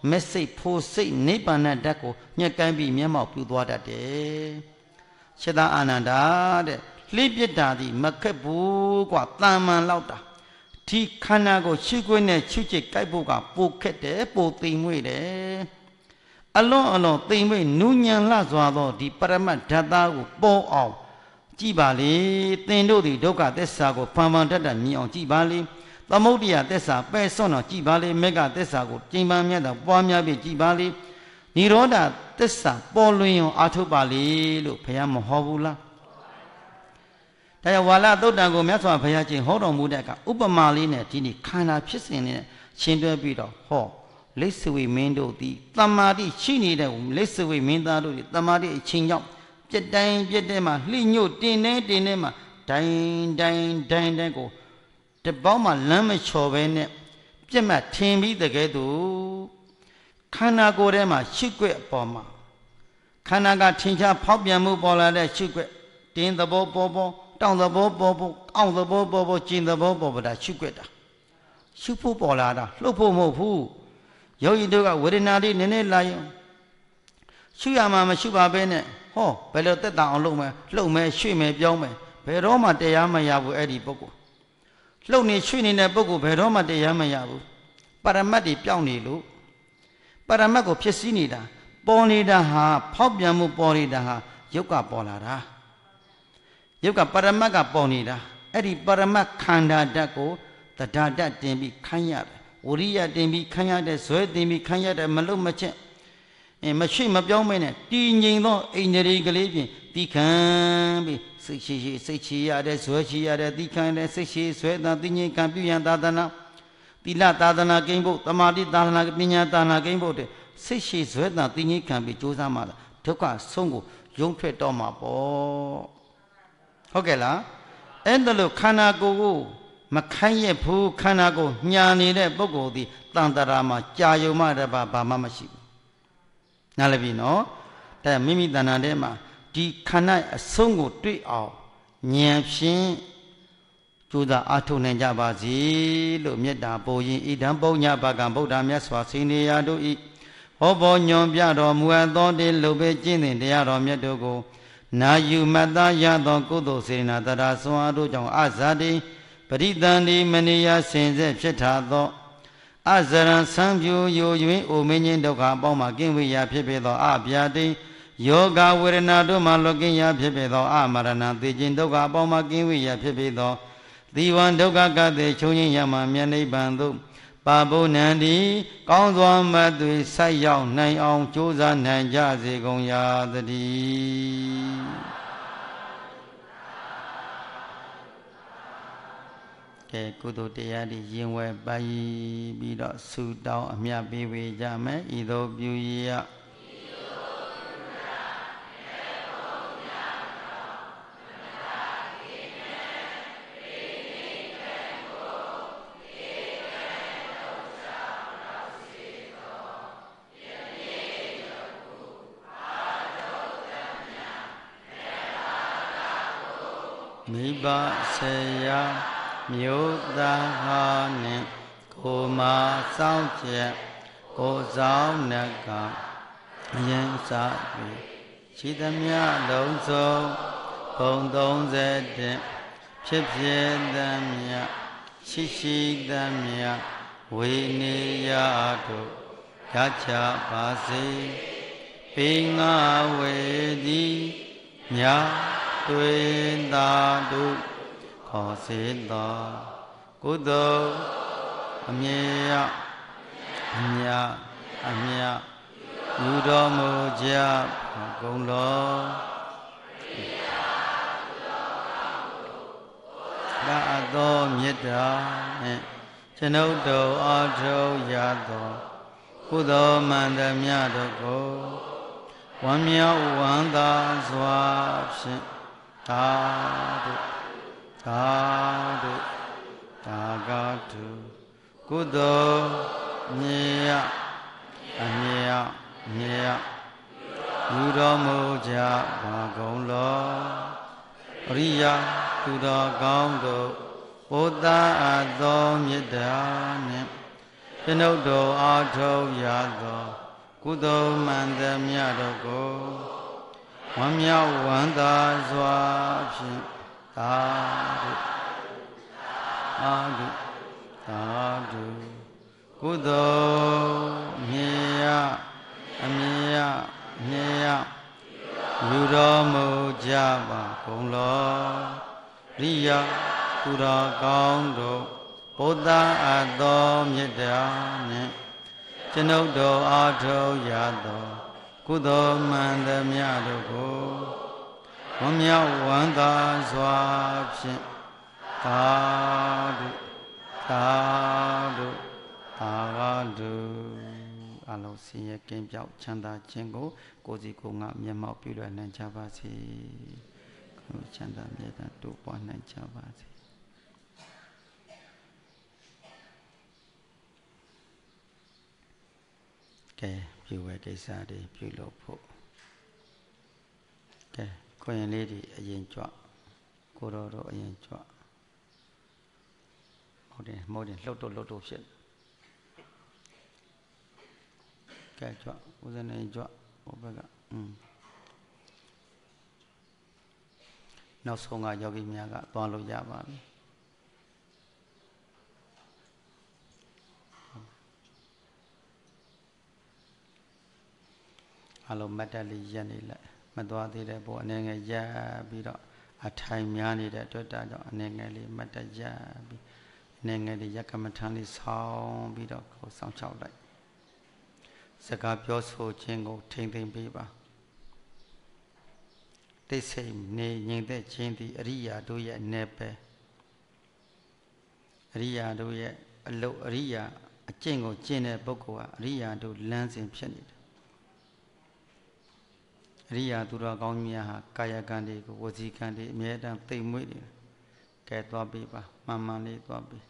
မက်စိတ်ဖို့စိတ်နိဗ္ဗာန်ဓာတ်ကိုညှက်ကမ်းပြီးမျက်မှောက်ပြုသွားတတ်တယ်။ရှတအာနန္ဒာတဲ့လှိပြစ်တာဒီမခက်ဘူးกว่าတာမန်လောက်တာဒီခန္ဓာကိုရှုခွင့်နဲ့ချွတ်ချစ်ကြိုက်ဖို့ကပိုခက်တယ်ပိုသိမ်မွေ့တယ်အလွန်အလွန်သိမ်မွေ့နူးညံလှစွာသောဒီပရမတ်ဓာတ်သားကိုပေါ်အောင် ကြည်ပါလေသင်တို့သည်ဒုက္ခသစ္စာကိုဖန်ဖန်တတ်တတ်မြင်အောင်ကြည်ပါလေသမုဒ္ဒရာသစ္စာပဲ့စွန့်အောင်ကြည်ပါလေမေဃသစ္စာကိုကျင့်ပန်းမြတ်တာပွားများပြီးကြည်ပါလေនិရောဓသစ္စာပေါ်လွင်အောင်အာထုတ်ပါလေလို့ဘုရားမဟောဘူးလားဒါကြောင့်ဝါလသုတ်တံကိုမြတ်စွာဘုရားရှင်ဟောတော်မူတဲ့အခါဥပမာလေးနဲ့ဒီနေ့ခန္ဓာဖြစ်စဉ်နဲ့ရှင်းတွဲပြီးတော့ဟောလိစ္ဆဝေမင်းတို့သည်တမာတိရှိနေတဲ့လိစ္ဆဝေမင်းသားတို့သည်တမာတိအချင်းကြောင့် ပြက်တိုင်းပြက်တဲ့မှာလှိညို့တင်နေတင်နေမှာဒိုင်းဒိုင်းဒိုင်းတဲ့ကိုတပေါင်းမှာလမ်းမချော်ပဲနဲ့ပြက်မှတ်ထင်ပြီးတကယ်သူခန္ဓာကိုယ်ထဲမှာရှုွက်အပေါ်မှာခန္ဓာကထင်ရှားဖောက်ပြန်မှုပေါ်လာတဲ့ရှုွက်တင်းသဘောပေါ်ပေါ်တောင်းသဘောပေါ်ပေါ်အောင့်သဘောပေါ်ပေါ်ကျင်သဘောပေါ်ပေါ်ဒါရှုွက်တာရှုဖို့ပေါ်လာတာလှုပ်ဖို့မဟုတ်ဘူးယောဂီတို့ကဝေဒနာလေးနည်းနည်းလာရင်ရှုရမှာမရှုပါဘဲနဲ့ ဟောဘယ်လိုတက်တာအောင်လုပ်မယ်လှုပ်မယ်ရွှေ့မယ်ပြောင်းမယ်ဘယ်တော့မှတရားမရဘူးအဲ့ဒီပုဂ္ဂိုလ်လှုပ်နေရွှေ့နေတဲ့ပုဂ္ဂိုလ်ဘယ်တော့မှတရားမရဘူးပရမတ်တွေပြောင်းနေလို့ပရမတ်ကိုဖြစ်စည်းနေတာပေါ်နေတာဟာဖောက်ပြန်မှုပေါ်နေတာဟာယုတ်ကပေါ်လာတာယုတ်ကပရမတ်ကပေါ်နေတာအဲ့ဒီပရမတ်ခန္ဓာဓာတ်ကိုတဒါဓာတ်တင်ပြီးခိုင်းရတယ်ဝရိယတင်ပြီးခိုင်းရတဲ့ဇွဲတင်ပြီးခိုင်းရတဲ့မလုတ်မချက် အဲမရှိမပြောင်းမနဲ့တည်ငြိမ်သောအိန္ဒြေကလေးဖြင့်တိခံပြီးစိတ်ရှိရှိစိတ်ချရတဲ့ဇွဲချရတဲ့တိခံတဲ့စိတ်ရှိဇွဲသာတည်ငြိမ်ကံပြုရန်သာသနာသီလသာသနာကိန်းဖို့တမာတိသာသနာပညာသာသနာကိန်းဖို့တဲ့စိတ်ရှိဇွဲသာတည်ငြိမ်ကံပြီးကြိုးစားမှဒုက္ခဆုံးကိုယုံထွက်တော့မှာပေါ့ဟုတ်ကဲ့လားအဲ့ဒါလို့ခန္ဓာကိုယ်ကိုမခိုင်းရဘူးခန္ဓာကိုယ်ညာနေတဲ့ပုဂ္ဂိုလ်ဒီတန်တရာမှာကြာယုံမှတပါဘာမှမရှိဘူး နားလည်ပြီနော်ဒါမိမိတဏ္ဍာထဲမှာဒီခန္ဓာအဆုံးကိုတွေ့အောင်ဉာဏ်ဖြင့်ကြိုးစားအားထုတ်နိုင်ကြပါစေလို့မေတ္တာပို့ရင်ဣဒံပုညဘကံဗုဒ္ဓမြတ်စွာစိနေရတို့ဤဟောဘောညွန်ပြတော်မူအပ်သောတေလူပဲကျင့်တဲ့တရားတော်မြတ်တို့ကို နာယူမတ္တရသောကုသိုလ်စေနာတရာဆွမ်းအားတို့ကြောင့်အဇာတိပရိသန္တိမနိယစင်ဆက်ဖြစ်ထာသော အဇရံဆံပြူယို၍အိုမင်းချင်းဒုက္ခအပေါင်းမှာကင်းဝေရာဖြစ်ပေသောအဗျာတိယောဂဝေဒနာတို့မှလွတ်ကင်းရာဖြစ်ပေသောအမရဏသေခြင်းဒုက္ခအပေါင်းမှာကင်းဝေရာဖြစ်ပေသောသီဝံဒုက္ခကတိချုပ်ငင်းရမှမြတ်နိဗ္ဗာန်သို့ပါဘုဏ္ဏံဒီကောင်းစွာမတ်သွေဆိုက်ရောက်နိုင်အောင်ကြိုးစားနိုင်ကြစေကုန်ရာတည်း ကဲကုသိုလ်တရားတွေရင်ဝယ်ပါ yi ပြီးတော့ဆုတောင်းအမြတ်ပေးဝေကြမယ်ဤသို့ပြုရ ချက်ကိုဆောင်နကအရင်စားပြီးရှိသမျှလုံးစုံဘုံ31ဖြစ်ဖြစ်သမျှရှိရှိသမျှဝေနေယတို့ရချပါစေပိငါဝေသည်မြတ်တွေ့သာတို့ခေါ်စေသောကုသိုလ်အမြဲ အမြအမြယူတော်မူကြကုန်တော်ဒါအသောမေတ္တာနှင့်ကျွန်ုပ်တို့အားထုတ်ရသောကုသိုလ်မှန်သမျှတို့ကိုဝမ်းမြောက်ဝမ်းသာစွာဖြင့်သာတို့သာတို့သာဂတုကုသိုလ် မြေယအမြေယမြေယယူတော်မူကြပါကုန်လောအရိယာသူတော်ကောင်းတို့ဘုဒ္ဓအပ်သောမေတ္တာနှင့်ကျွန်ုပ်တို့အားထုတ်ရသောကုသိုလ်မှန်သမျှတို့ကိုဝမ်းမြောက်ဝမ်းသာစွာဖြင့်သာဓုအာဓုသာဓု ကုသိုလ်မြေယအမြေယမြေယယူတော်မူကြပါကုန်လောရိယသူတော်ကောင်းတို့ဘုဒ္ဓအပ်သောမေတ္တာနှင့်ကျွန်ုပ်တို့အားထုတ်ရသောကုသိုလ်မှန်သမျှတို့ကိုဝမ်းမြောက်ဝမ်းသာစွာဖြင့်သာဓုသာဓု သာဓုအလုံးစင်ရဲ့ကင်းပြောက်ချမ်းသာခြင်းကို ကိုယ်စီကိုယ်ငါမျက်မှောက်ပြုလွယ်နိုင်ကြပါစေ။ကိုယ်ချမ်းသာမြတ်တို့ပွားနိုင်ကြပါစေကဲပြုဝဲကိစ္စတွေပြုလုပ်ဖို့ကဲကိုရင်လေးတွေအရင်ကြွကိုတော်တို့အရင်ကြွဟုတ်တယ်မဟုတ်တယ်လှုပ်တော့လှုပ်တော့ဖြစ် ကဲကြွဦးဇင်းနေကြွဟိုဘက်ကอืมနောက်ဆုံးကယောဂီများကသွားလို့ရပါပြီအလုံးမတ်တက်လေးရက်နေလိုက်မသွားသေးတဲ့ဘောအနေငယ်ရက်ပြီးတော့အထိုင်များနေတဲ့အတွက်ဒါကြောင့်အနေငယ်လေးမတ်တက်ရက်ပြီးအနေငယ်လေးရက်ကမထမ်းလေးဆောင်းပြီးတော့ကိုဆောင်းချောက်လိုက် စကားပြောဆိုခြင်းကို ထိမ့်သိမ့်ပေးပါတိတ်ဆိတ်နေငြိမ်သက်ခြင်းသည်အရိယာတို့ရဲ့내ပဲအရိယာတို့ရဲ့အလုတ်အရိယာအကျင့်ကိုကျင့်တဲ့ပုဂ္ဂိုလ်ဟာအရိယာတို့လမ်းစဉ်ဖြစ်နေတယ်အရိယာသူတော်ကောင်းများဟာကာယကံတွေကိုဝစီကံတွေအမြဲတမ်းသိမ့်မွေ့နေတယ်ကဲသွားပြီပါမှန်မှန်လေးသွားပြီ